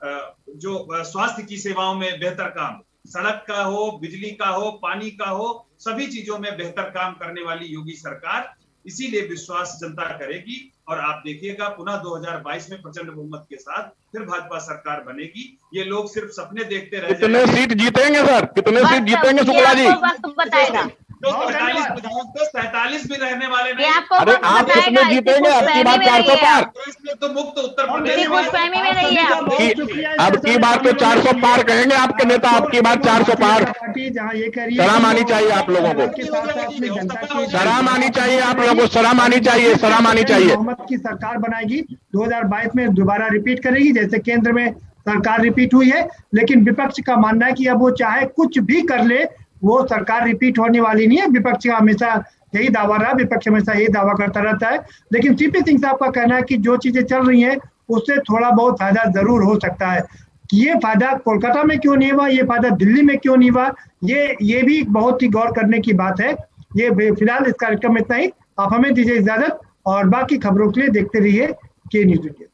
जो स्वास्थ्य की सेवाओं में बेहतर काम सड़क का हो बिजली का हो पानी का हो सभी चीज़ों में बेहतर काम करने वाली योगी सरकार इसीलिए विश्वास जनता करेगी और आप देखिएगा पुनः 2022 में प्रचंड बहुमत के साथ फिर भाजपा सरकार बनेगी। ये लोग सिर्फ़ सपने देखते रहे कितने सीट जीतेंगे सर? कितने सीट जीतेंगे शुक्ला जी? बताएगा तो पैतालीस विधायक तो सैतालीस भी रहने वाले नहीं। अरे आप कितने जीतेंगे अब की चार सौ पार। इसमें तो मुक्त उत्तर प्रदेश अब की बार तो चार सौ पार कहेंगे आपके नेता अब की बार चार सौ पार। शराम आनी चाहिए आप लोगों को। शराम आनी चाहिए आप लोगों को शराम आनी चाहिए शराम आनी चाहिए। की सरकार बनाएगी। 2022 में दोबारा रिपीट करेगी जैसे केंद्र में सरकार रिपीट हुई है। लेकिन विपक्ष का मानना है कि अब वो चाहे कुछ भी कर ले वो सरकार रिपीट होने वाली नहीं है। विपक्ष का हमेशा यही दावा रहा, विपक्ष हमेशा यही दावा करता रहता है। लेकिन सीपी सिंह साहब का कहना है कि जो चीज़ें चल रही हैं, उससे थोड़ा बहुत फ़ायदा ज़रूर हो सकता है। ये फ़ायदा कोलकाता में क्यों नहीं हुआ? ये फ़ायदा दिल्ली में क्यों नहीं हुआ? ये ये भी बहुत ही गौर करने की बात है। ये फ़िलहाल इस कार्यक्रम में इतना ही। आप हमें दीजिए इजाज़त और बाकी खबरों के लिए देखते रहिए के न्यूज़ इंडिया।